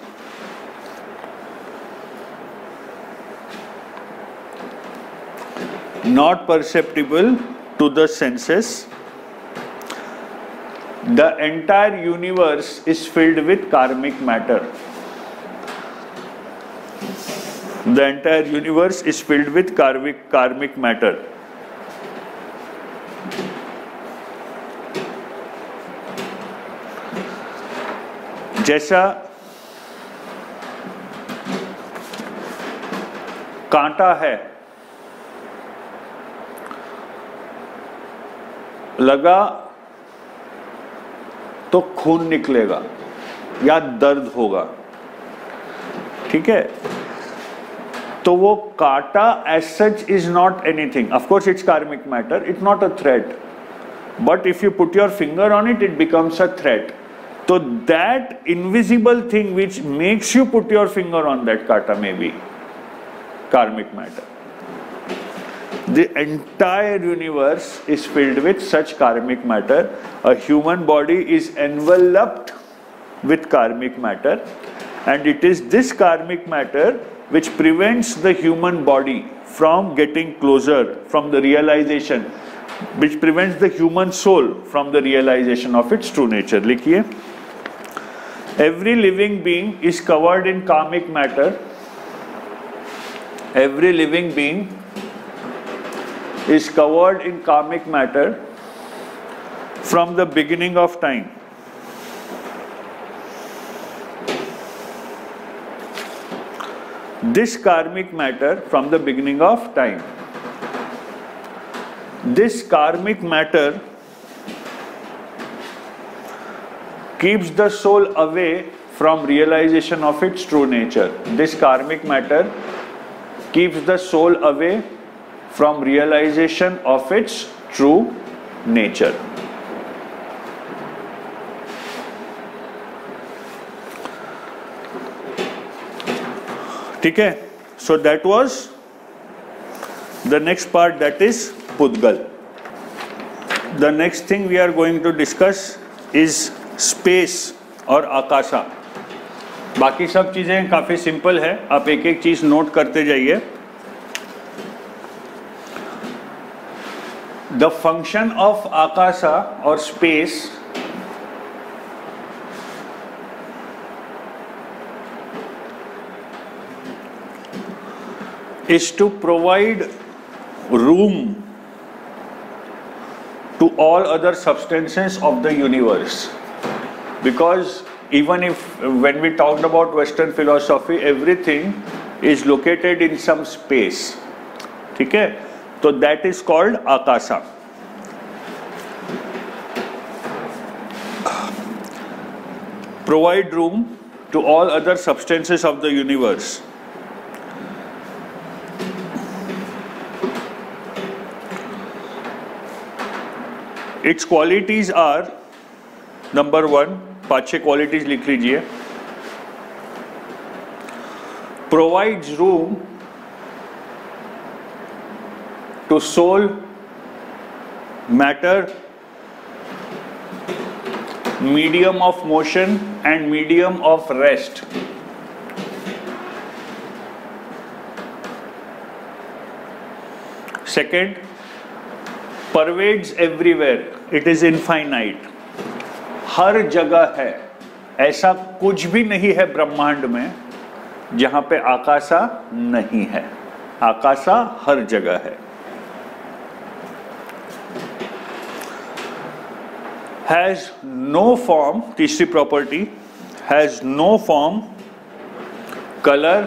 Not perceptible to the senses. The entire universe is filled with karmic matter. The entire universe is filled with karmic, karmic matter. जैसा कांटा है, लगा तो खून निकलेगा या दर्द होगा। ठीक है? तो वो काटा as such is not anything of course it's karmic matter it not a threat but if you put your finger on it it becomes a threat तो that invisible thing which makes you put your finger on that काटा may be karmic matter the entire universe is filled with such karmic matter a human body is enveloped with karmic matter and it is this karmic matter which prevents the human body from getting closer from the realization which prevents the human soul from the realization of its true nature likhiye every living being is covered in karmic matter every living being is covered in karmic matter from the beginning of time. This karmic matter from the beginning of time. This karmic matter keeps the soul away from realization of its true nature. This karmic matter keeps the soul away from realization of its true nature. ठीक है so that was the next part that is pudgal the next thing we are going to discuss is Space और आकाशा। बाकी सब चीज़ें काफ़ी simple है। आप एक एक चीज़ नोट करते जाइए। द फ़ंक्शन ऑफ़ आकाशा और space is to provide room to all other substances of the universe because even if when we talked about western philosophy everything is located in some space. Okay, so that is called akasha. provide room to all other substances of the universe. Its qualities are number 1 पाँच छः qualities लिख लीजिए provides room to soul, matter, medium of motion and medium of rest. Second, pervades everywhere. It is infinite. हर जगह है। ऐसा कुछ भी नहीं है ब्रह्मांड में, जहाँ पे आकाशा नहीं है। आकाशा हर जगह है। हैज़ नो फॉर्म तीसरी property has no form colour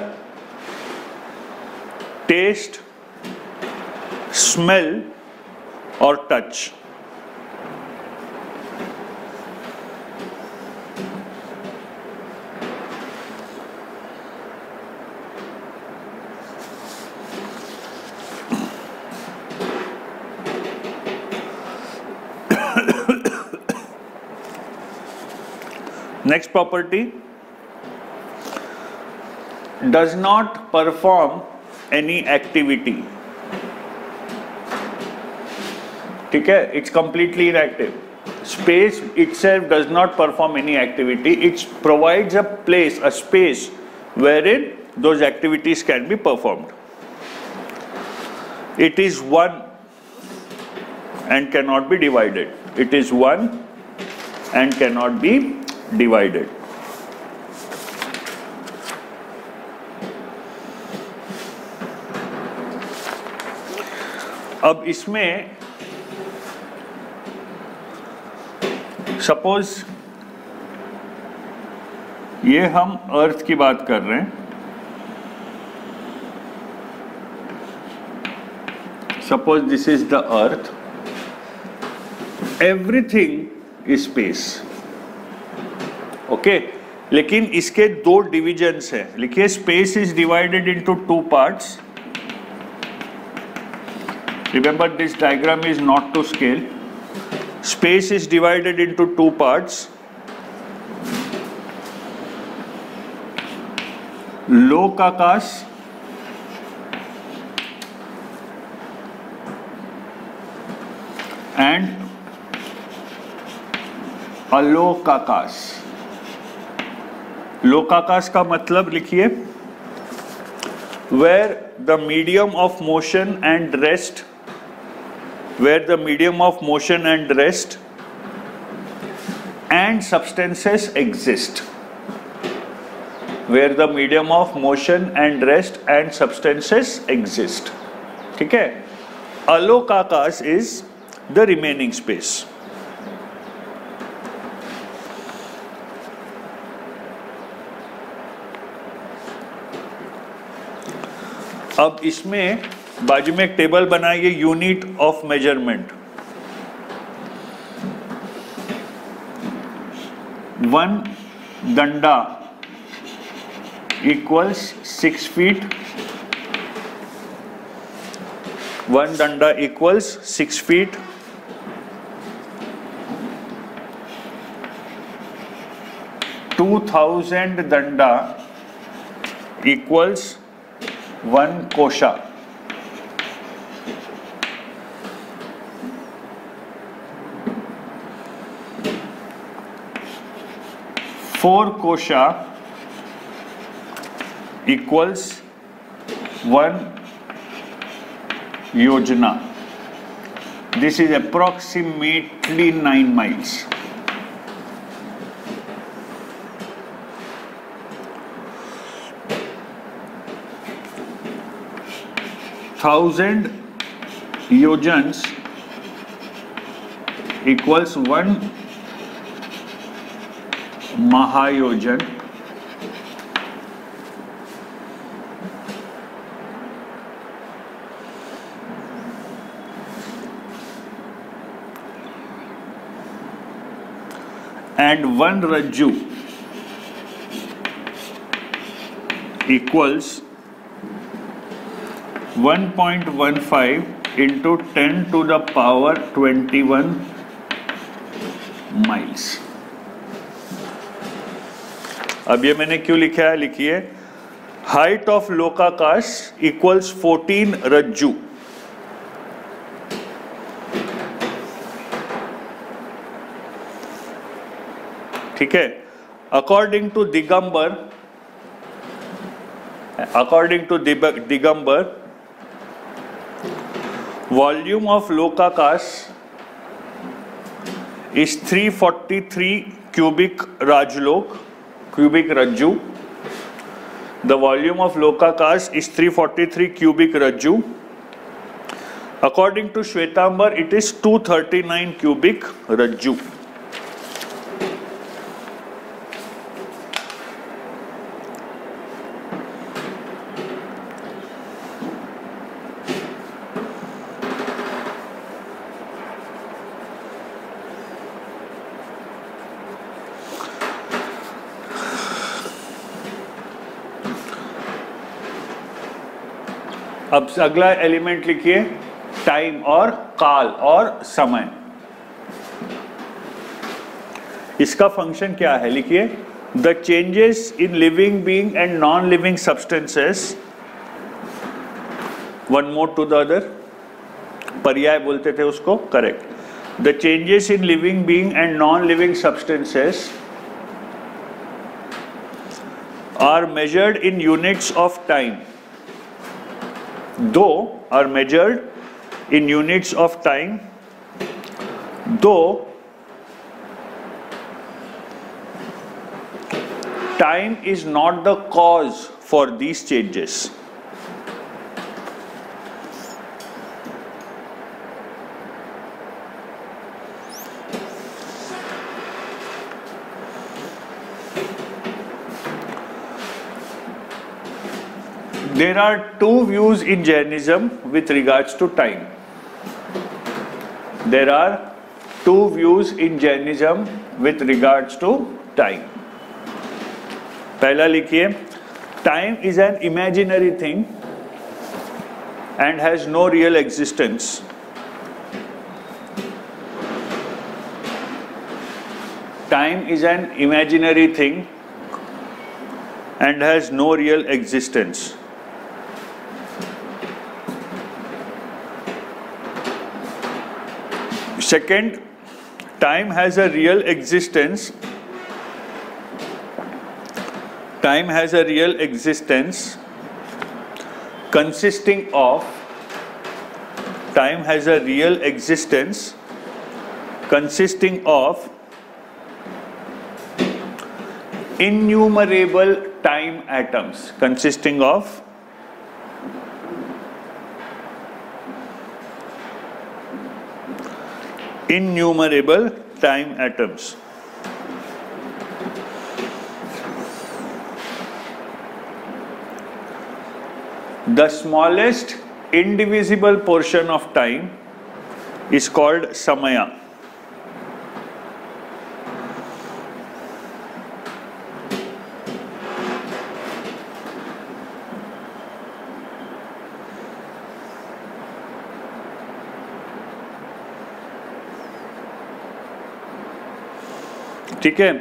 taste smell और touch Next property does not perform any activity. Okay, it's completely inactive. Space itself does not perform any activity. It provides a place, a space wherein those activities can be performed. It is one and cannot be divided. It is one and cannot be divided. अब इसमें suppose ये हम अर्थ की बात कर रहे हैं। Suppose this is the earth everything is space okay लेकिन इसके दो डिविजन्स हैं। लिखिए space is divided into two part remember this diagram is not to scale space is divided into two parts lok akash and alok akash लोकाकाश का मतलब लिखिए where the medium of motion and rest where the medium of motion and rest and substances exist where the medium of motion and rest and substances exist ठीक है? Alokakash is the remaining space अब इसमें बाजू में एक table बनाइए, unit of measurement. One danda equals six feet one danda equals six feet two thousand danda equals one kosha. Four kosha equals one yojana. This is approximately nine miles. thousand yojans equals one Mahayojan. And one Raju equals 1.15 into 10 to the power 21 miles अब ये मैंने क्यों लिखा है? लिखिए height of lokakash equals 14 rajju ठीक है? According to Digambar according to Digambar volume of lokakash is 343 cubic rajlok, cubic rajju. The volume of lokakash is 343 cubic rajju according to Shvetambar it is 239 cubic rajju अब अगला element लिखिए time और काल और समय। इसका फ़ंक्शन क्या है? लिखिए the changes in living being and non living substances one more to the other पर्याय बोलते थे उसको correct the changes in living being and non living substances are measured in units of time though are measured in units of time though time is not the cause for these changes There are two views in Jainism with regards to time. There are two views in Jainism with regards to time. पहला लिखिए time is an imaginary thing and has no real existence. Time is an imaginary thing and has no real existence. Second, time has a real existence. Time has a real existence consisting of time has a real existence consisting of innumerable time atoms consisting of innumerable time atoms. The smallest indivisible portion of time is called samaya. ठीक है,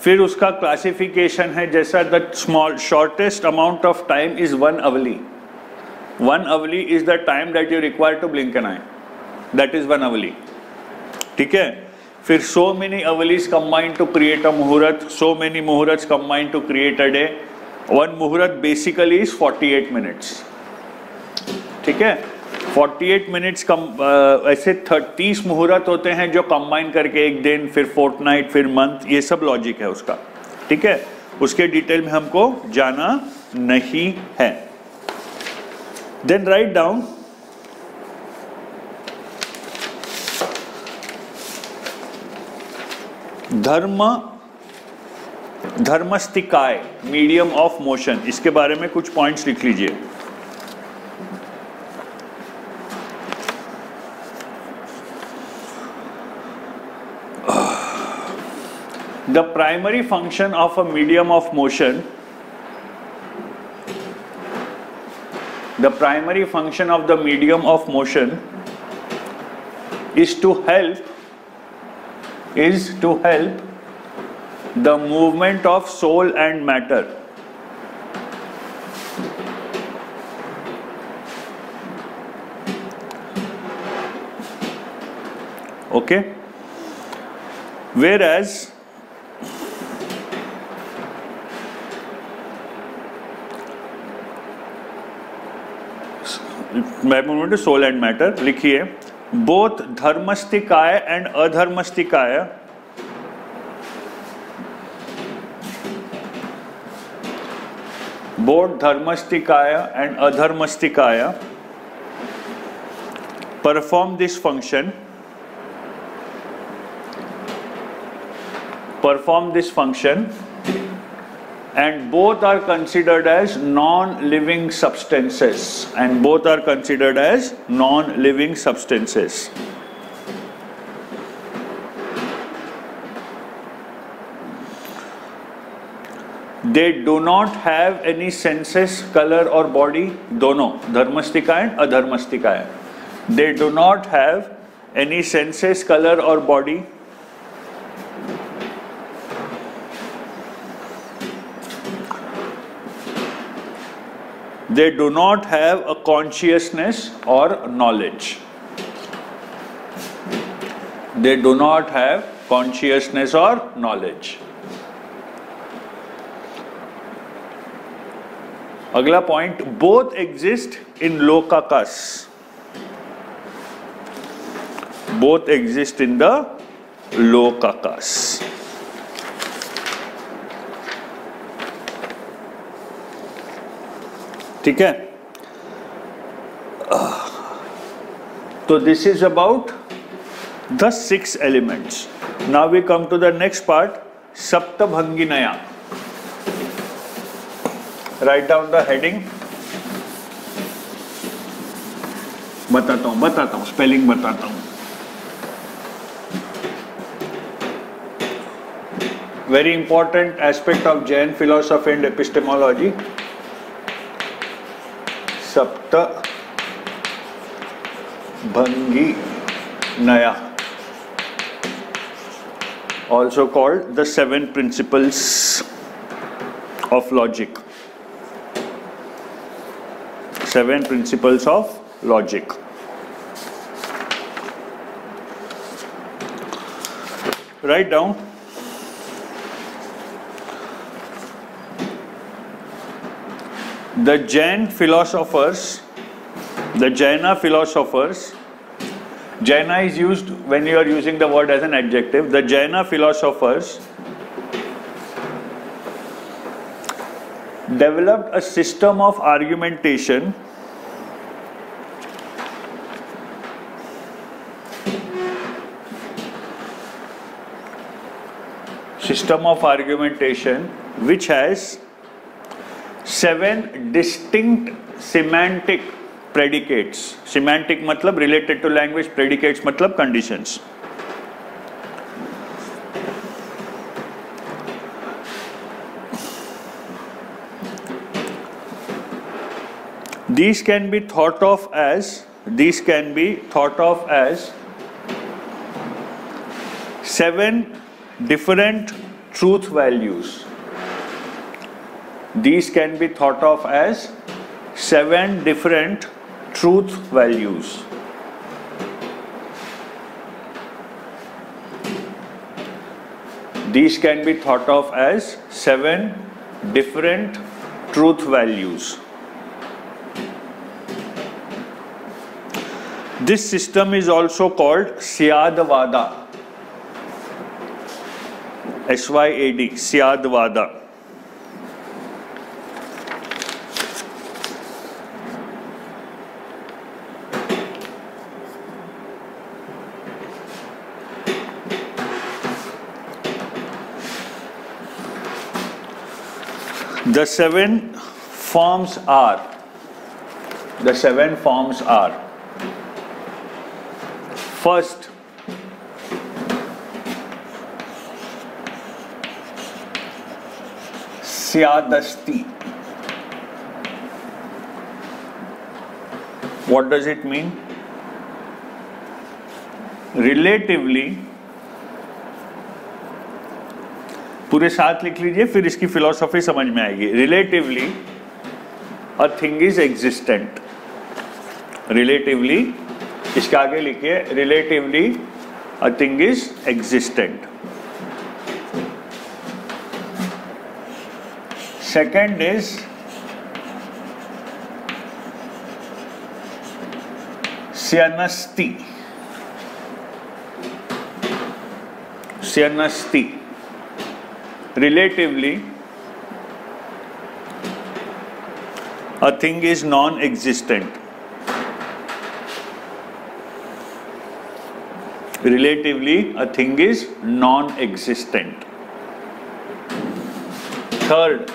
फिर उसका classification है, जैसा the small shortest amount of time is one avali one avali is the time that you require to blink an eye that is one avali ठीक है? फिर so many avalis combine to create a muhurta so many muhurta combine to create a day one muhurta basically is 48 minutes ठीक है? 48 minutes come ऐसे तीस मुहूर्त होते हैं जो कंबाइन करके एक दिन, फिर फोर्थ फिर मंथ ये सब लॉजिक है उसका। ठीक है? उसके डिटेल में हमको जाना नहीं है। Then right down dharma, dharmastikaya medium of motion इसके बारे में कुछ पॉइंट्स लिख लीजिए। The primary function of a medium of motion the primary function of the medium of motion is to help is to help the movement of soul and matter. Okay? Whereas मैमोमेंट soul and matter लिखिए। Both dharmastikaya and adharmastikaya. Both dharmastikaya and adharmastikaya. Perform this function perform this function and both are considered as non-living substances and both are considered as non-living substances. They do not have any senses, color or body, dono, dharmastika and adharmastika. They do not have any senses, color or body, they do not have a consciousness or knowledge. They do not have consciousness or knowledge. अगला point both exist in lokakash both exist in the lokakash ठीक है? तो this is about the six elements now we come to the next part saptabhangi नया right down the heading बताता हूँ बताता हूँ spelling बताता हूँ. Very important aspect of Jain philosophy and epistemology. Sapta Bhangi Naya, also called the seven principles of logic. Seven principles of logic. Write down the Jain philosophers, the Jaina philosophers, Jaina is used when you are using the word as an adjective. The Jaina philosophers developed a system of argumentation system of argumentation which has seven distinct semantic predicates. Semantic matlab related to language predicates matlab conditions. These can be thought of as these can be thought of as seven different truth values these can be thought of as seven different truth values. These can be thought of as seven different truth values. This system is also called Syadvada. S Y A D, Syadvada. The seven forms are the seven forms are first Syadasti. What does it mean? Relatively पूरे साथ लिख लीजिए, फिर इसकी philosophy समझ में आएगी। Relatively a thing is existent relatively इसके आगे लिखिए relatively a thing is existent second is syanasti syanasti relatively a thing is non-existent. Relatively a thing is non-existent. Third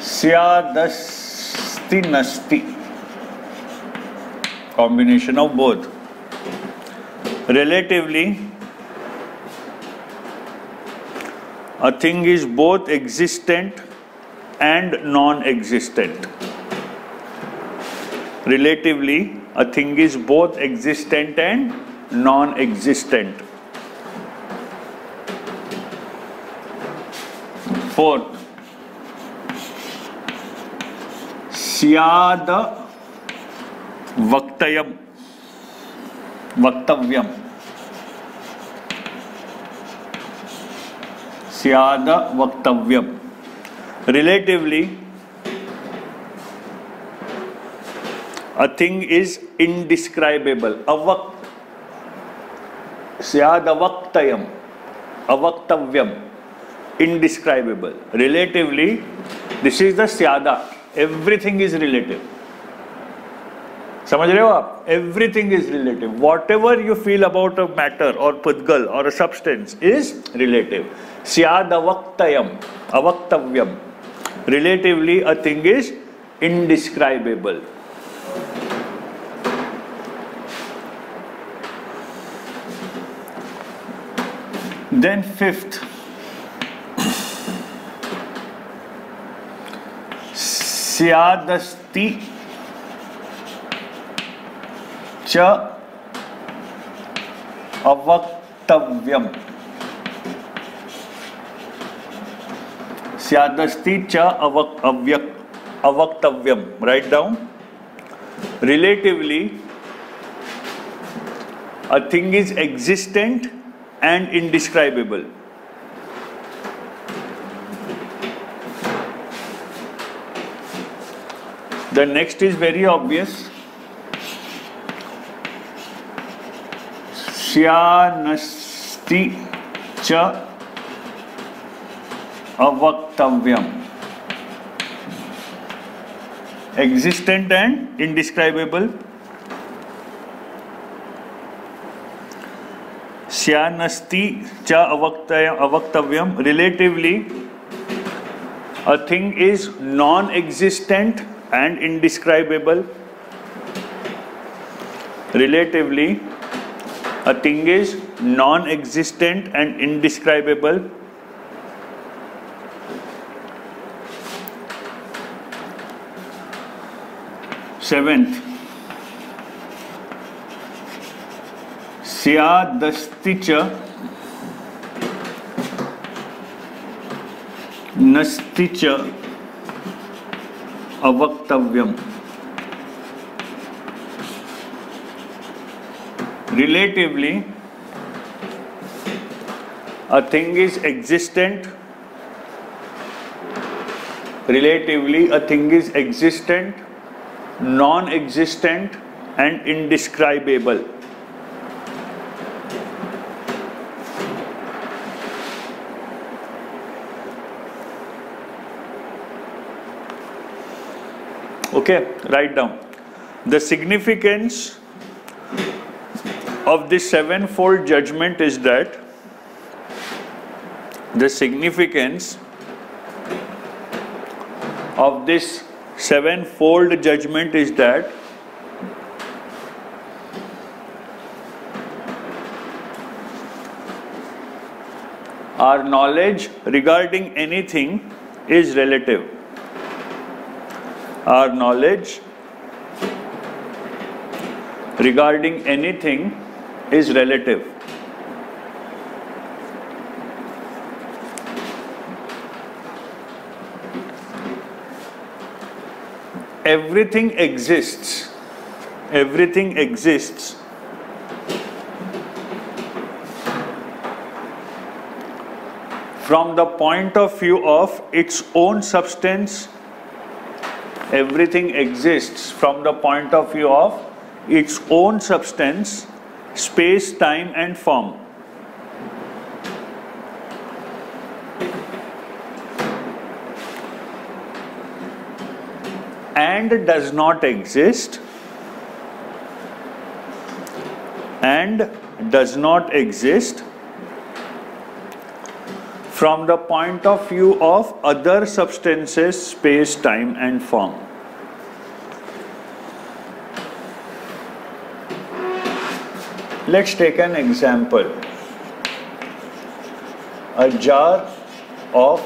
syadasti nasti combination of both. Relatively, a thing is both existent and non-existent. Relatively, a thing is both existent and non-existent. Fourth, Syada वक्तयम। वक्तव्यम। सियाद वक्तव्यम। Relatively a thing is indescribable अवक्त सियाद अवक्तयम अवक्तव्यम। Indescribable relatively this is the सियादा everything is relative समझ रहे हो आप? Everything is relative whatever you feel about a matter और पुद्गल और a substance is relative सियाद अवक्तयम अवक्तव्यम relatively a thing is indescribable. Then fifth सियादस्ती अवक्तव्यम। सियादस्ती च अवक अव्यक् अवक्तव्यम। Right down relatively a thing is existent and indescribable the next is very obvious स्यानस्ति च अवक्तव्यम। Existent and indescribable स्यानस्ति च अवक्त अवक्तव्यम। Relatively a thing is non existent and indescribable relatively a thing is non-existent and indescribable seventh स्यादस्ति च नस्ति च अवक्तव्यम relatively a thing is existent. Relatively a thing is existent non-existent and indescribable. Okay write down. The significance of this sevenfold judgment is that the significance of this sevenfold judgment is that our knowledge regarding anything is relative. Our knowledge regarding anything is relative. Everything exists. Everything exists. From the point of view of its own substance, everything exists from the point of view of its own substance, space, time, and form. And does not exist, and does not exist from the point of view of other substances, space, time, and form. Let's take an example. A jar of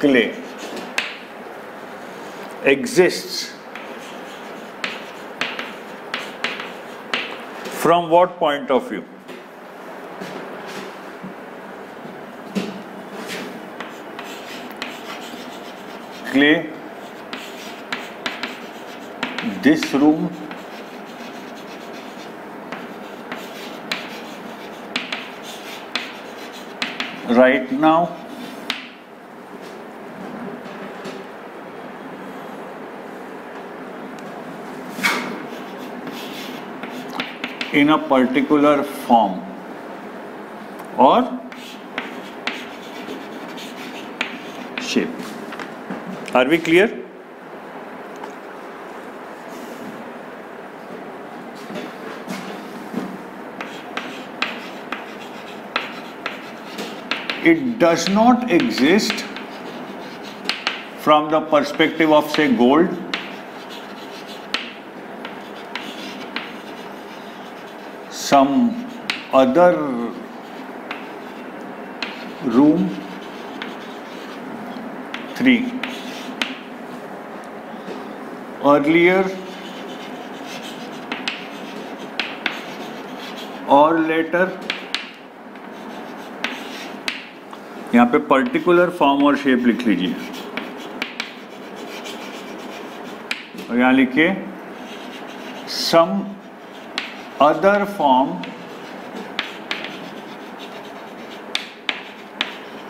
clay exists from what point of view? Clay, this room right now. In a particular form. Or shape. Are we clear it does not exist from the perspective of say gold. Some other room 3 earlier or later यहाँ पे particular form और shape लिख लीजिए। और यहाँ लिखिए some other form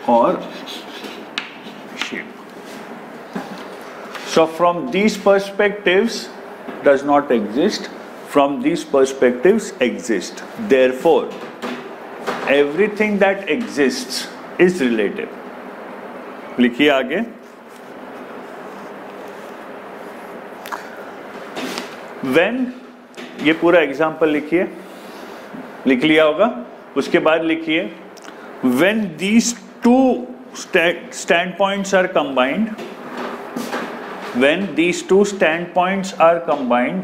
और shape so from these perspectives does not exist from this perspectives exist therefore everything that exist is related लिखिए आगे। वेन ये पूरा एग्ज़ाम्पल लिखिए। लिख लिया होगा। उसके बाद लिखिए। When these two stand point are combined when these two stand point are combined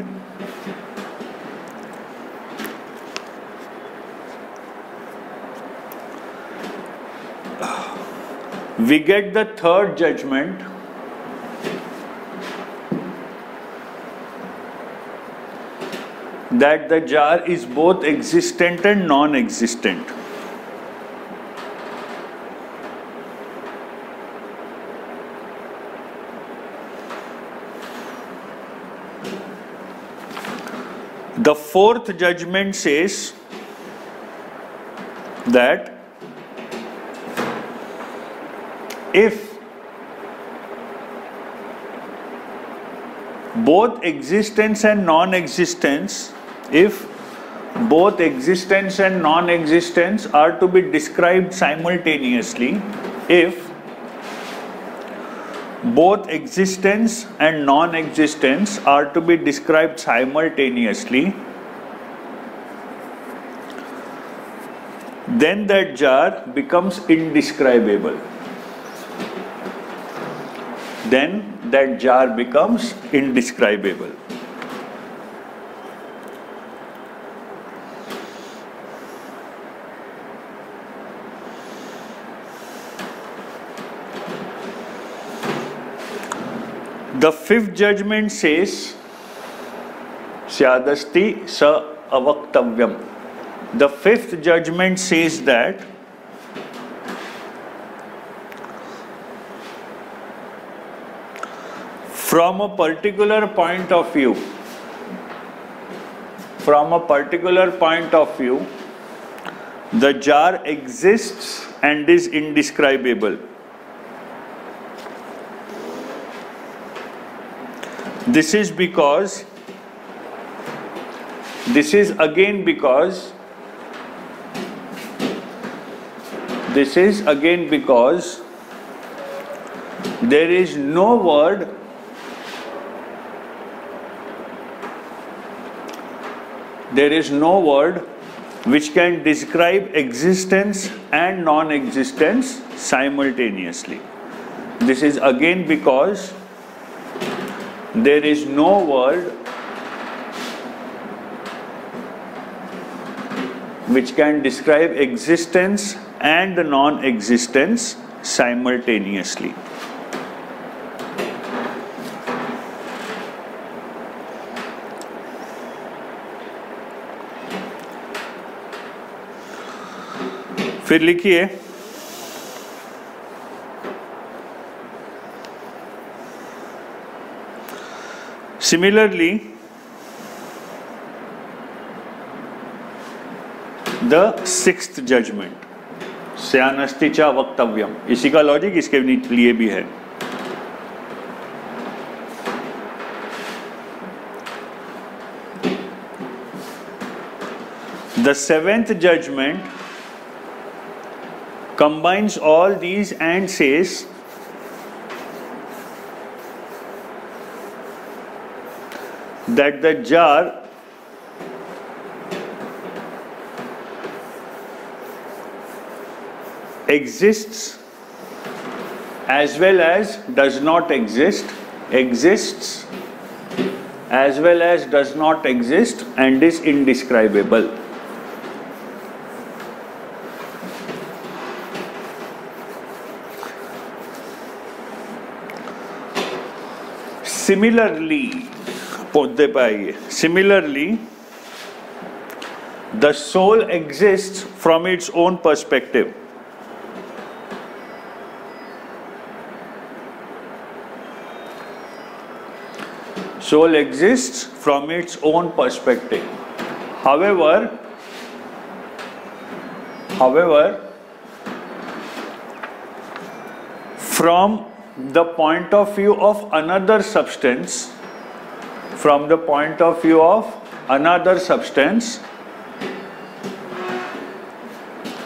we get the third judgment. That the jar is both existent and non-existent. The fourth judgment says that if both existence and non-existence, if both existence and non-existence are to be described simultaneously, if both existence and non-existence are to be described simultaneously then that jar becomes indescribable then that jar becomes indescribable The fifth judgment says, Syadasti sa avaktavyam. The fifth judgment says that from a particular point of view, from a particular point of view, the jar exists and is indescribable. This is because, this is again because, this is again because there is no word there is no word which can describe existence and non-existence simultaneously. This is again because there is no word which can describe existence and non-existence simultaneously. फिर लिखिए। Similarly the six judgement सयानस्तिचा वक्तव्यम इसी का logic इसके लिए भी है। The seventh judgement combines all these and says that the jar exists as well as does not exist, exists as well as does not exist and is indescribable. Similarly पौधे पे आइए similarly the soul exist from its own perspective soul exists from its own perspective however however from the point of view of another substance from the point of view of another substance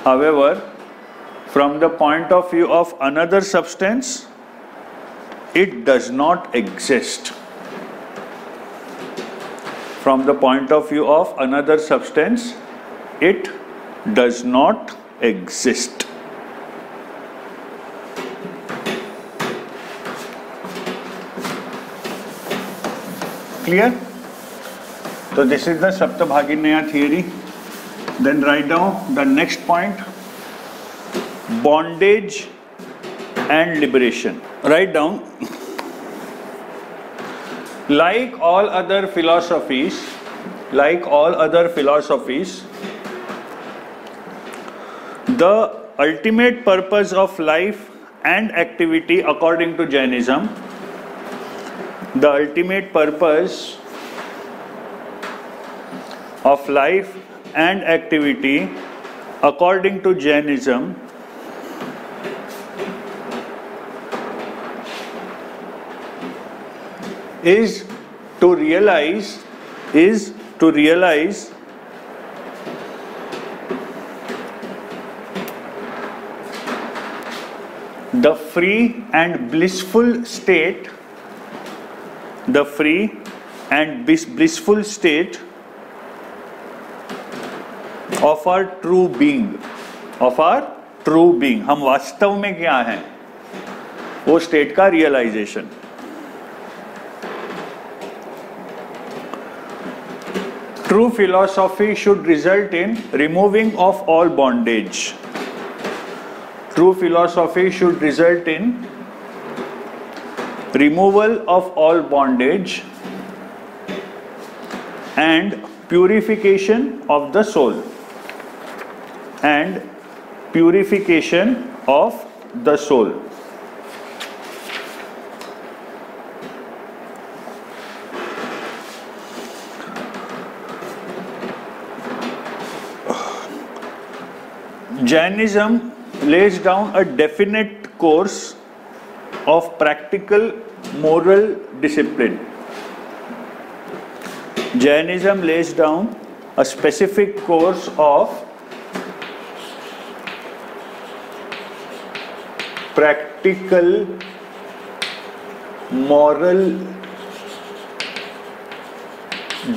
however from the point of view of another substance it does not exist. From the point of view of another substance it does not exist clear? So this is the saptabhaginaya theory. Then write down the next point. Bondage and liberation. Write down. Like all other philosophies like all other philosophies the ultimate purpose of life and activity according to jainism the ultimate purpose of life and activity according to Jainism is to realize is to realize the free and blissful state the free and blissful state of our true being of our true being हम वास्तव में क्या हैं वो state का realisation True philosophy should result in removing of all bondage. True philosophy should result in removal of all bondage and purification of the soul and purification of the soul. Jainism lays down a definite course of practical moral discipline. Jainism lays down a specific course of practical moral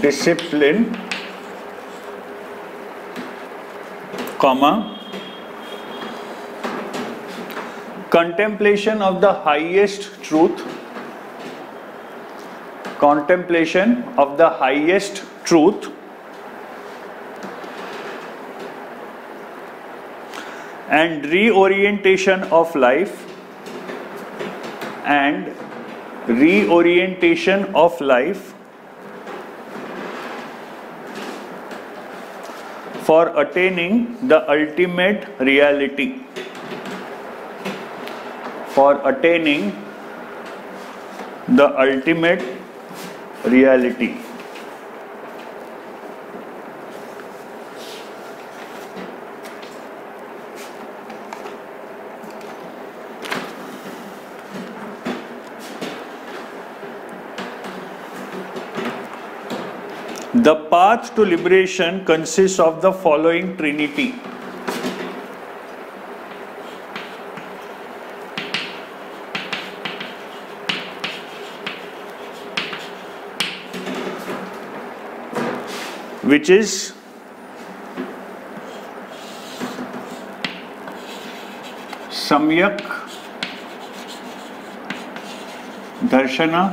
discipline comma contemplation of the highest truth contemplation of the highest truth. And reorientation of life. And reorientation of life. For attaining the ultimate reality. For attaining the ultimate reality The path to liberation consists of the following trinity. Which is Samyak. Darshana.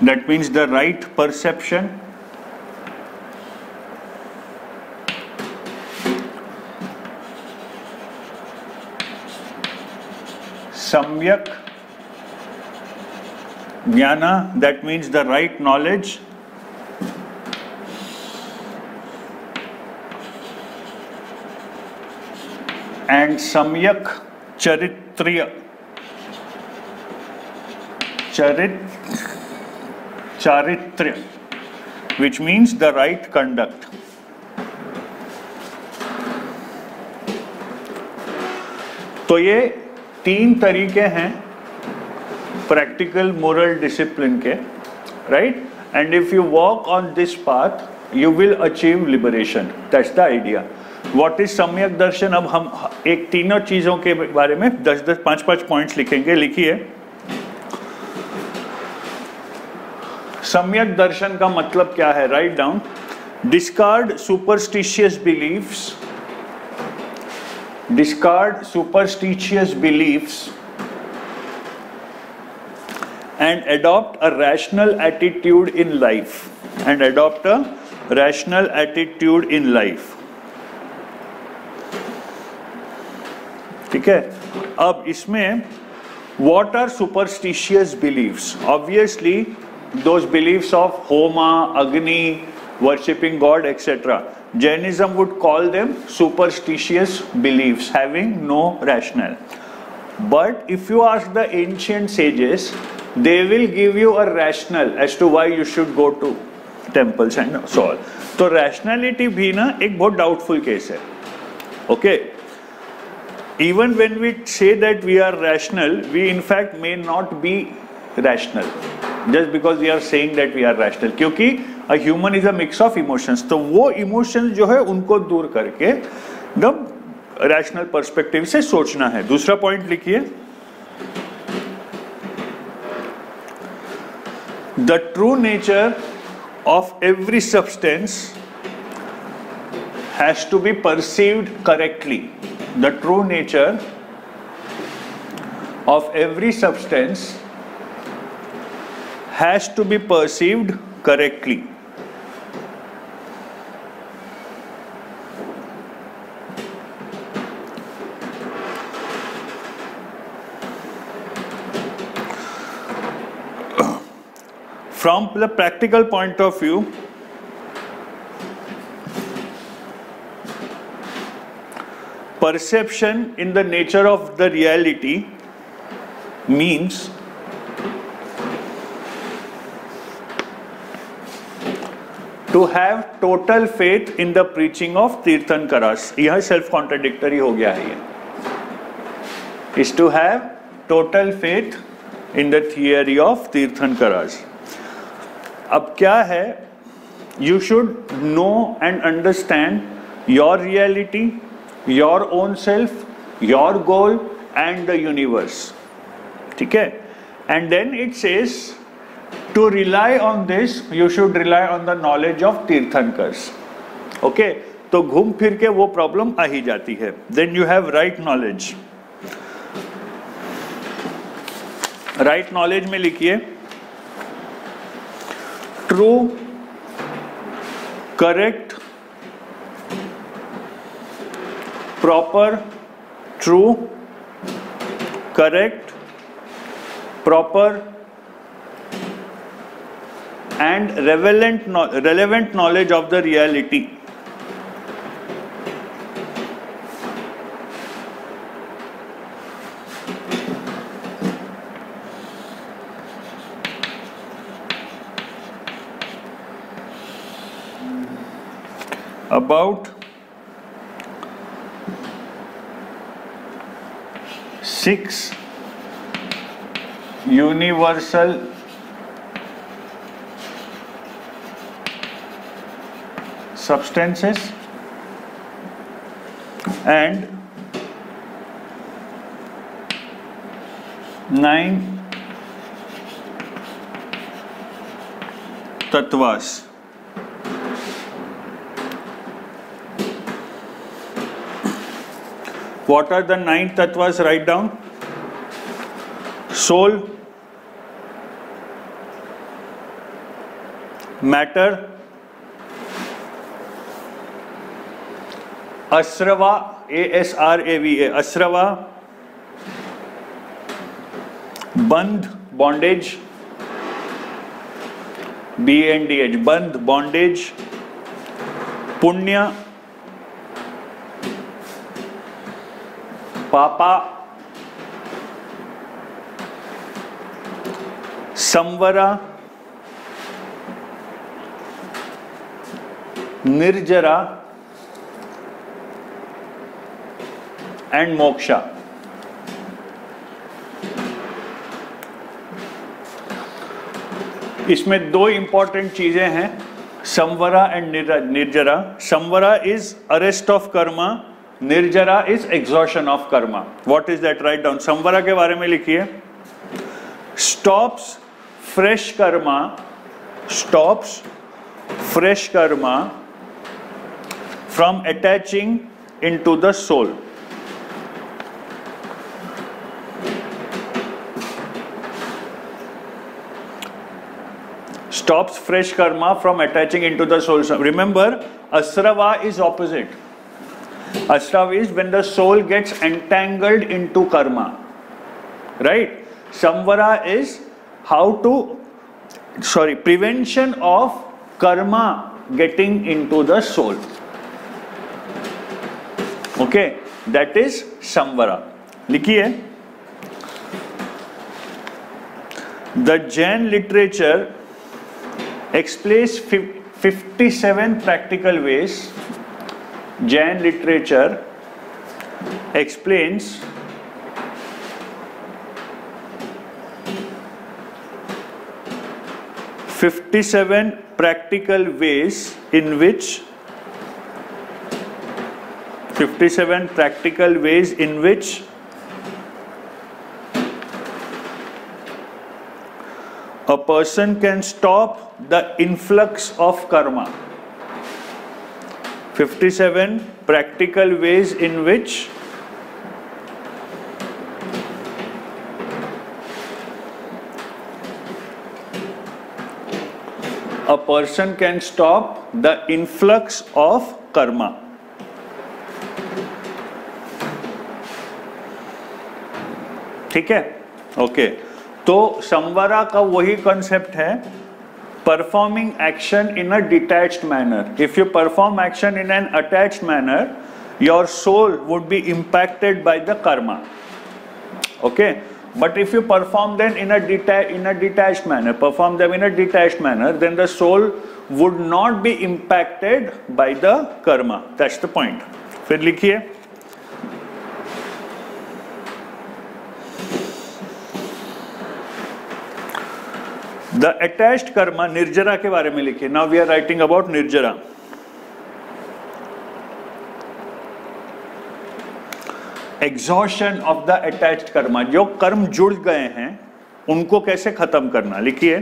That means the right perception. Samyak. Jnana, that means the right knowledge. And सम्यक चरित्र चरित चारित्र which means the right conduct तो ये तीन तरीके हैं practical moral discipline के right and if you walk on this path you will achieve liberation that's the idea what is सम्यक दर्शन अब हम एक तीनों चीज़ों के बारे में दस दस पाँच पाँच पॉइंट्स लिखेंगे, लिखिए। सम्यक दर्शन का मतलब क्या है? Right down discard superstitious belief discard superstitious belief and adopt a rational attitude in life and adopt a rational attitude in life ठीक है? अब इसमें what are superstitious believe obviously दो बिलीव ऑफ़ होमा अग्नि worshipping god etcetera Jainism would call them superstitious believe है but if you ask the ancient sages they will give you uh rational as to why you should go to temples and sol तो rationality भी ना एक बहुत doubtful case है। Okay okay? Even when we say that we are rational, we in fact may not be rational. Just because we are saying that we are rational. क्योंकि a human is a mix of emotions तो वो emotions जो है उनको दूर करके एकदम rational perspective से सोचना है दूसरा पॉइंट लिखिए the true nature of every substance has to be perceived correctly the true nature of every substance has to be perceived correctly. From the practical point of view, perception in the nature of the reality means to have total faith in the preaching of Tirthankaras. यह self contradictory हो गया है ये is to have total faith in the theory of Tirthankaras. अब क्या है you should know and understand your reality your own self your goal and the universe ठीक है? And then it says to rely on this you should rely on the knowledge of Tirthankaras okay तो घूम फिर के वो problem आ ही जाती है. Then you have right knowledge right knowledge में लिखिए true correct, proper, true, correct, proper, and relevant, relevant knowledge of the reality. about six universal substances and nine tattvas What are the nine tattvas? Write down. Soul, matter, asrava, A S R A V A, asrava, band, bondage, B N D H बंध bondage पुण्य पापा, संवरा, निर्जरा and moksha. इसमें दो important चीज़ें हैं, संवरा एंड निर्जरा। संवरा इज़ अरेस्ट ऑफ़ कर्मा निर्जरा is exhaustion of karma what is that right down Sanwara के बारे में लिखिए. Stops fresh karma stops fresh karma from attaching into the soul stops fresh karma from attaching into the soul remember Asarwa is opposite Astav is when the soul gets entangled into karma. Right? Samvara is how to, sorry, prevention of karma getting into the soul. Okay? That is Samvara. Likhiye. The Jain literature explains 57 practical ways jain literature explains Fifty-seven practical ways in which 57 practical ways in which a person can stop the influx of karma. 57 practical ways in which a person can stop the influx of karma. ठीक है okay तो संवरा का वही concept है performing action in a detached manner if you perform action in an attached manner your soul would be impacted by the karma okay but if you perform them in a deta- in a detached manner perform them in a detached manner then the soul would not be impacted by the karma that's the point फिर लिखिए the attached karma निर्जरा के बारे में लिखिए now we are writing about निर्जरा exhaustion of the attached karma जो कर्म जुड़ गए हैं, उनको कैसे खत्म करना? लिखिए।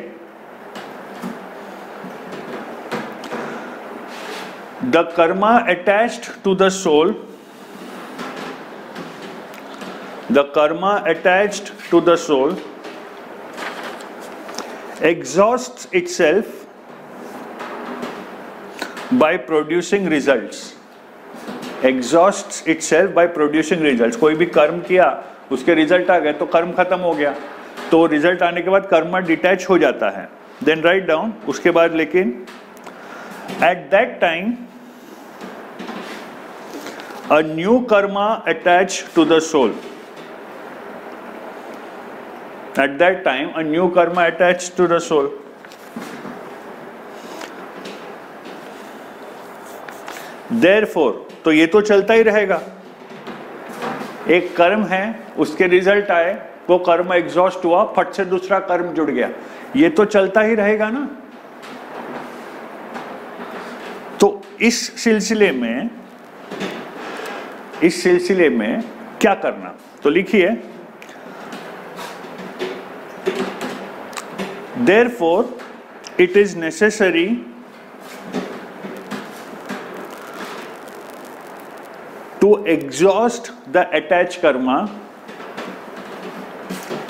The karma attached to the soul the karma attached to the soul exhausts itself by producing results. Exhausts itself by producing results. कोई भी कर्म किया, उसके रिज़ल्ट आ गए तो कर्म खत्म हो गया। तो रिज़ल्ट आने के बाद कर्म डिटैच हो जाता है। देन राइट डाउन उसके बाद लेकिन at that time a new karma attach to the soul At that time, a new karma attached to the soul. Therefore, तो ये तो चलता ही रहेगा। एक कर्म है उसके रिज़ल्ट आए वो कर्म एग्जॉस्ट हुआ फट से दूसरा कर्म जुड़ गया। ये तो चलता ही रहेगा ना। तो इस सिलसिले में इस सिलसिले में क्या करना? तो लिखिए। Therefore, it is necessary to exhaust the attached karma,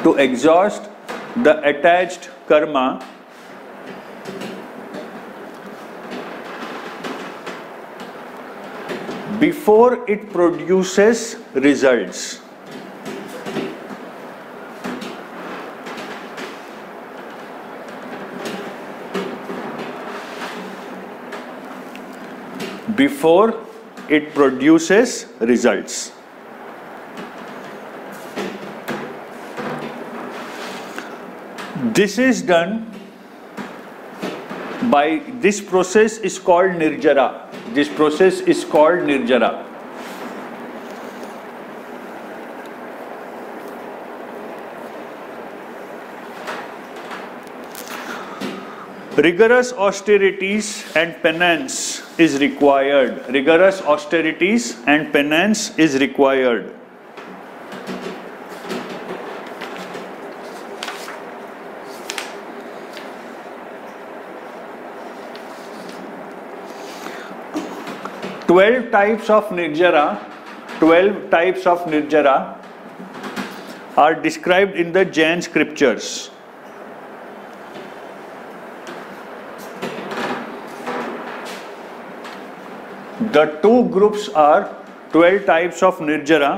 to exhaust the attached karma before it produces results. Before it produces results. This is done by this process is called nirjara. This process is called nirjara. Rigorous austerities and penance is required. Rigorous austerities and penance is required. Twelve types of nirjara, twelve types of nirjara are described in the Jain scriptures. The two groups are 12 types of nirjara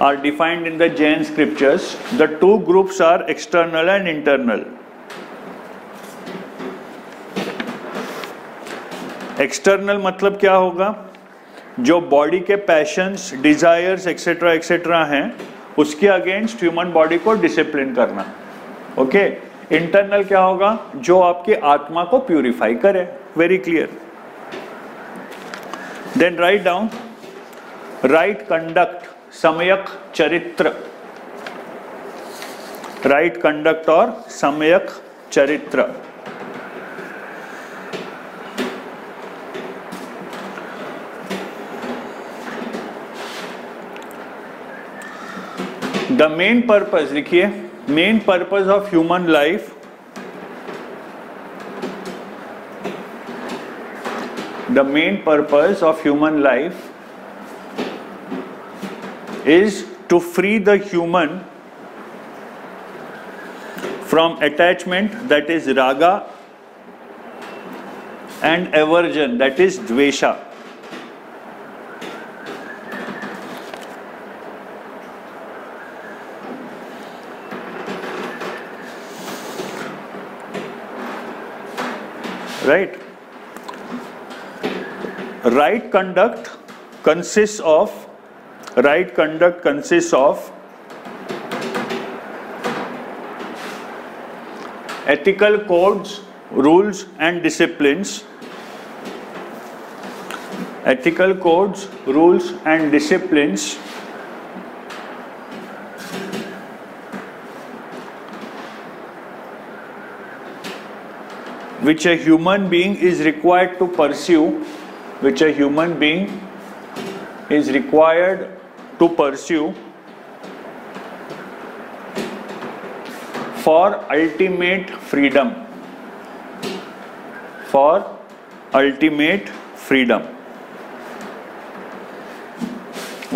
are defined in the Jain scriptures. The two groups are external and internal. External मतलब क्या होगा जो body के passions desires etcetera etcetera हैं उसके against human body को discipline करना okay okay? Internal क्या होगा जो आपकी आत्मा को प्यूरिफाई करे very clear then right down right conduct समयक चरित्र राइट कंडक्ट और समयक चरित्र द मेन पर्पज लिखिए main purpose of human life the main purpose of human life is to free the human from attachment that is raga and aversion that is dvesha. Right right conduct consists of right conduct consists of ethical codes rules and disciplines. Ethical codes rules and disciplines. Which a human being is required to pursue which a human being is required to pursue for ultimate freedom for ultimate freedom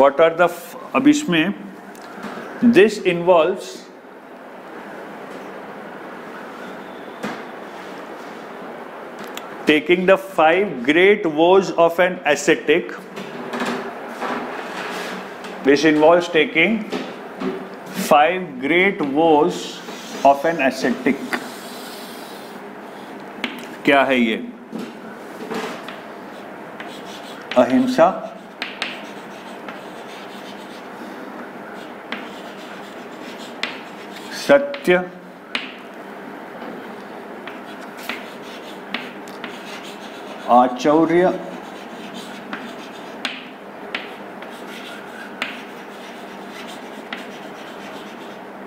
what are the अब इसमें this involves taking the five great woes of an ascetic, which involves taking five great woes of an ascetic. क्या है ये अहिंसा सत्य आचौर्य।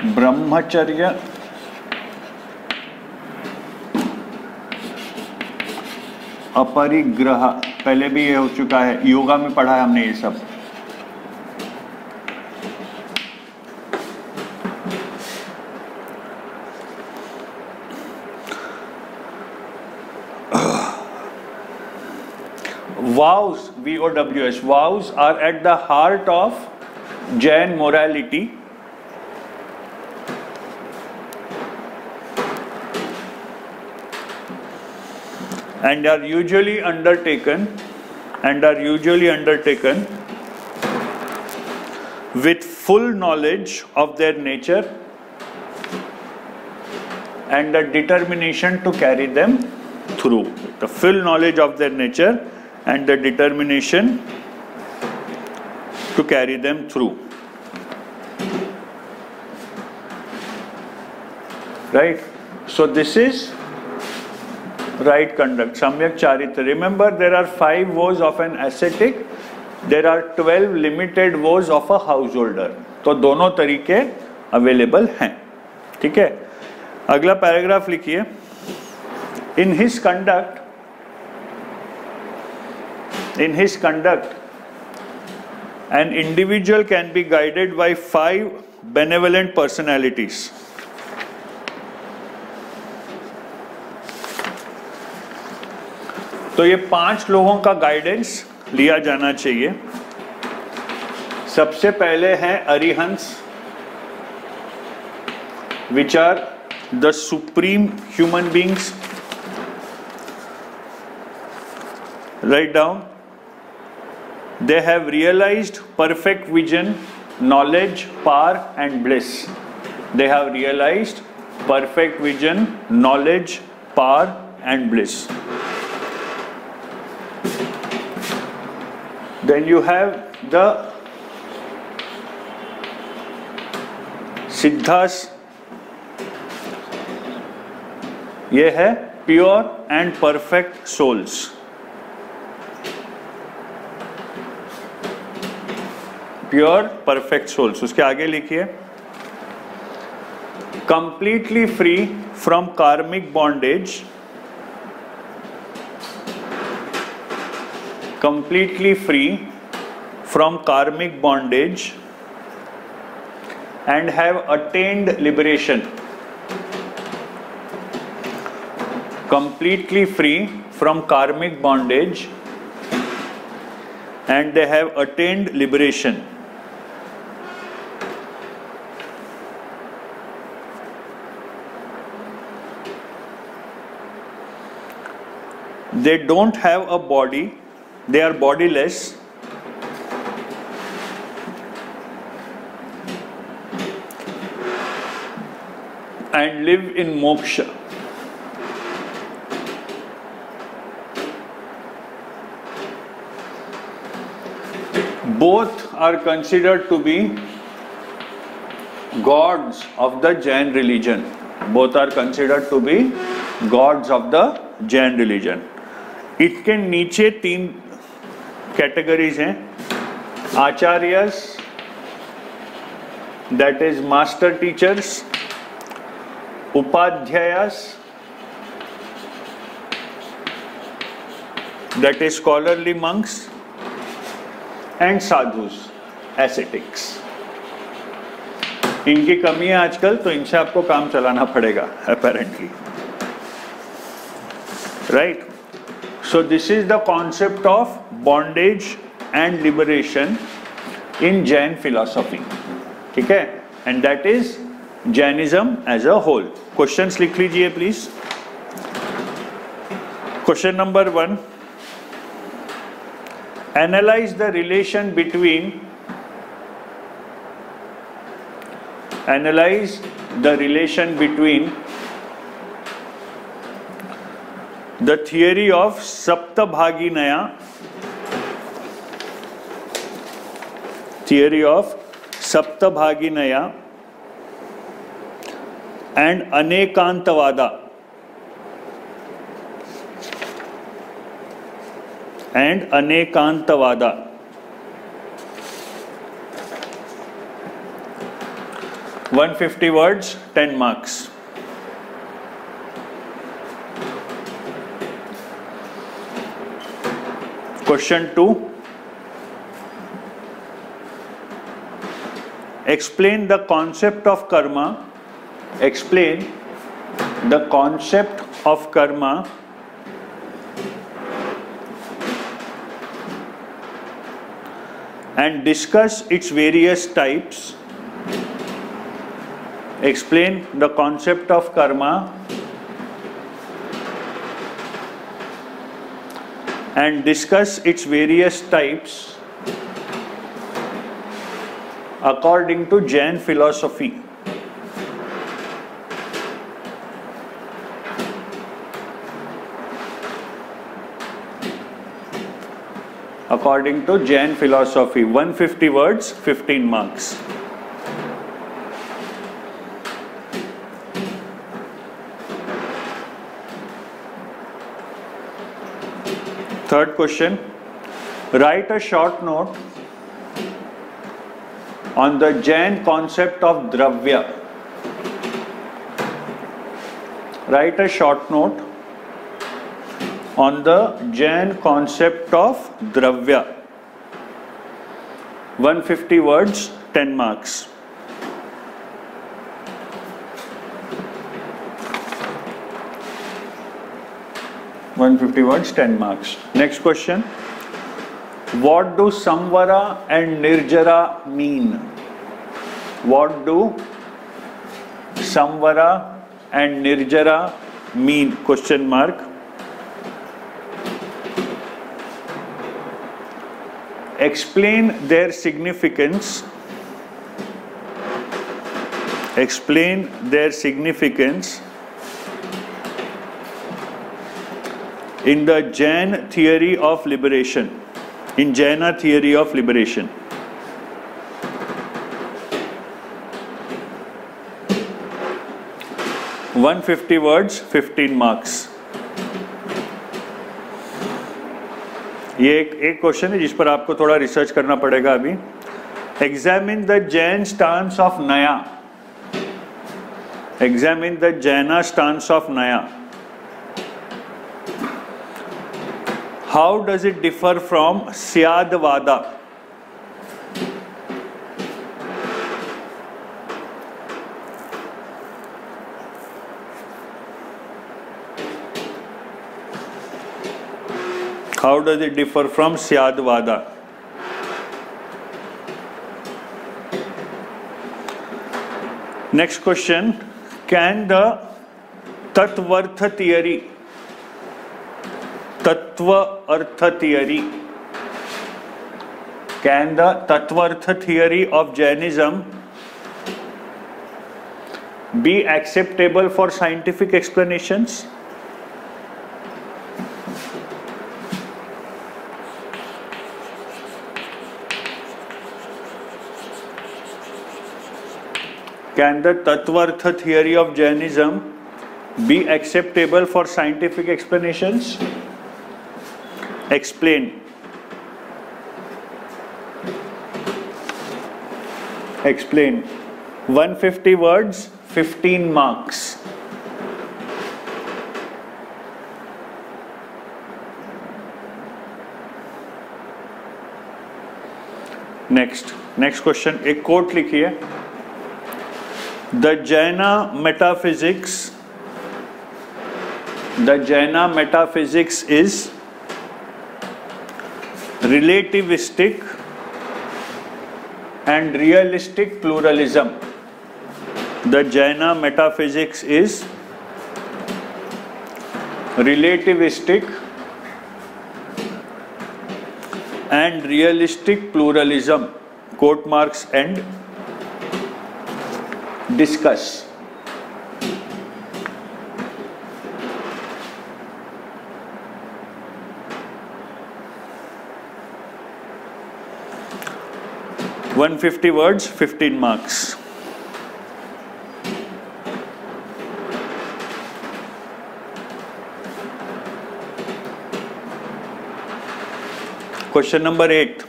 ब्रह्मचर्य। अपरिग्रह। पहले भी ये हो चुका है। योगा में पढ़ा है हमने ये सब। Vows vows vows are at the heart of jain morality. And are usually undertaken and are usually undertaken with full knowledge of their nature and the determination to carry them through. The full knowledge of their nature and the determination to carry them through. Right? So this is right conduct, Samyak Charitra. Remember there are five vows of an ascetic, there are 12 limited vows of a householder. तो दोनों तरीके available हैं ठीक है अगला paragraph लिखिए in his conduct in his conduct, an individual can be guided by five benevolent personalities. तो ये पाँच लोगों का गाइडेंस लिया जाना चाहिए सबसे पहले हैं Arihants which are the supreme human beings right down they have realized perfect vision, knowledge, power, and bliss. They have realized perfect vision, knowledge, power, and bliss. Then you have the Siddhas. ये है pure and perfect souls pure perfect souls उसके आगे लिखिए completely free from karmic bondage completely free from karmic bondage and have attained liberation completely free from karmic bondage, and they have attained liberation. They don't have a body, they are bodiless. And live in moksha. both are considered to be gods of the Jain religion. Both are considered to be gods of the Jain religion. इसके नीचे तीन categories हैं। Acharyas that is master teachers Upadhyayas that is scholarly monks and sadhus ascetics इनकी कमी है आजकल तो इनसे आपको काम चलाना पड़ेगा apparently right so this is the concept of bondage and liberation in Jain philosophy ठीक है and that is Jainism as a whole questions लिख लीजिए please question number one analyze the relation between analyze the relation between the theory of saptabhaginaya. Theory of saptabhaginaya. And anekantavada. And anekantavada. One fifty words, ten marks. Question two. Explain the concept of karma. Explain the concept of karma and discuss its various types. Explain the concept of karma and discuss its various types according to Jain philosophy. according to Jain philosophy. 150 words, 15 marks. Third question Write a short note on the Jain concept of Dravya. Write a short note on the Jain concept of Dravya. 150 words, 10 marks. One fifty words, ten marks. Next question. What do Samvara and Nirjara mean? What do Samvara and Nirjara mean? Question mark. Explain their significance. Explain their significance in the Jain theory of liberation in Jaina theory of liberation. One fifty words, fifteen marks. ये एक एक question है जिस पर आपको थोड़ा research करना पड़ेगा अभी examine the Jain stance of Nyaya examine the Jaina stance of Nyaya How does it differ from Syadvada? How does it differ from Syadvada? Next question Can the Tatvartha theory Tatva Artha theory. Can the Tattvartha theory of Jainism be acceptable for scientific explanations? Can the Tattvartha theory of Jainism be acceptable for scientific explanations? Explain. Explain. 150 words, 15 marks. Next next question एक quote लिखिए the Jaina metaphysics the Jaina metaphysics is relativistic and realistic pluralism. The Jaina metaphysics is relativistic and realistic pluralism. Quote marks and discuss. One fifty words, fifteen marks. Question number eight.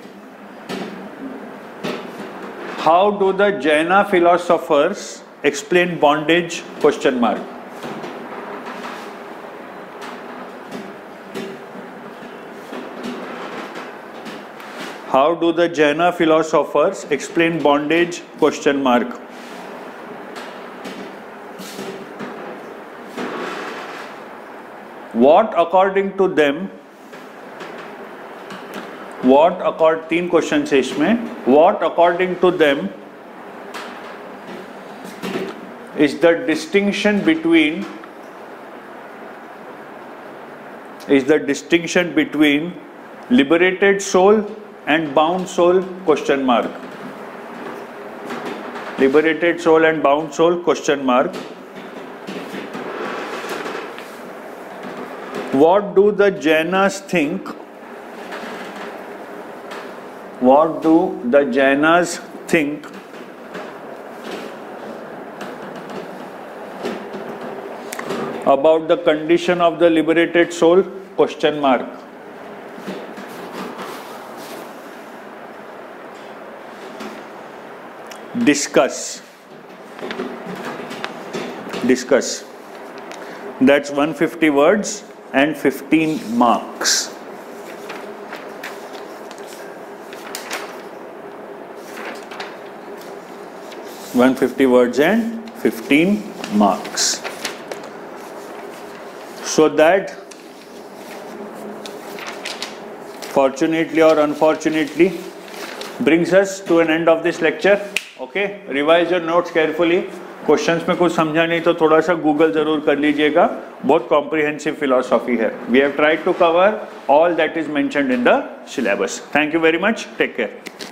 How do the Jaina philosophers explain bondage? Question mark. How do the Jaina philosophers explain bondage? Question mark. What according to them what accord तीन question है इसमें what according to them is the distinction between is the distinction between liberated soul and bound soul question mark liberated soul and bound soul question mark what do the jainas think what do the Jainas think about the condition of the liberated soul? Question mark. Discuss. Discuss. That's 150 words and 15 marks. One fifty words and fifteen marks. So that fortunately or unfortunately brings us to an end of this lecture. Okay, revise your notes carefully questions में कुछ समझा नहीं तो थोड़ा सा Google ज़रूर कर लीजिएगा। बहुत कॉम्प्रिहेंसिव फिलोसॉफी है। We have tried to cover all that is mentioned in the syllabus thank you very much take care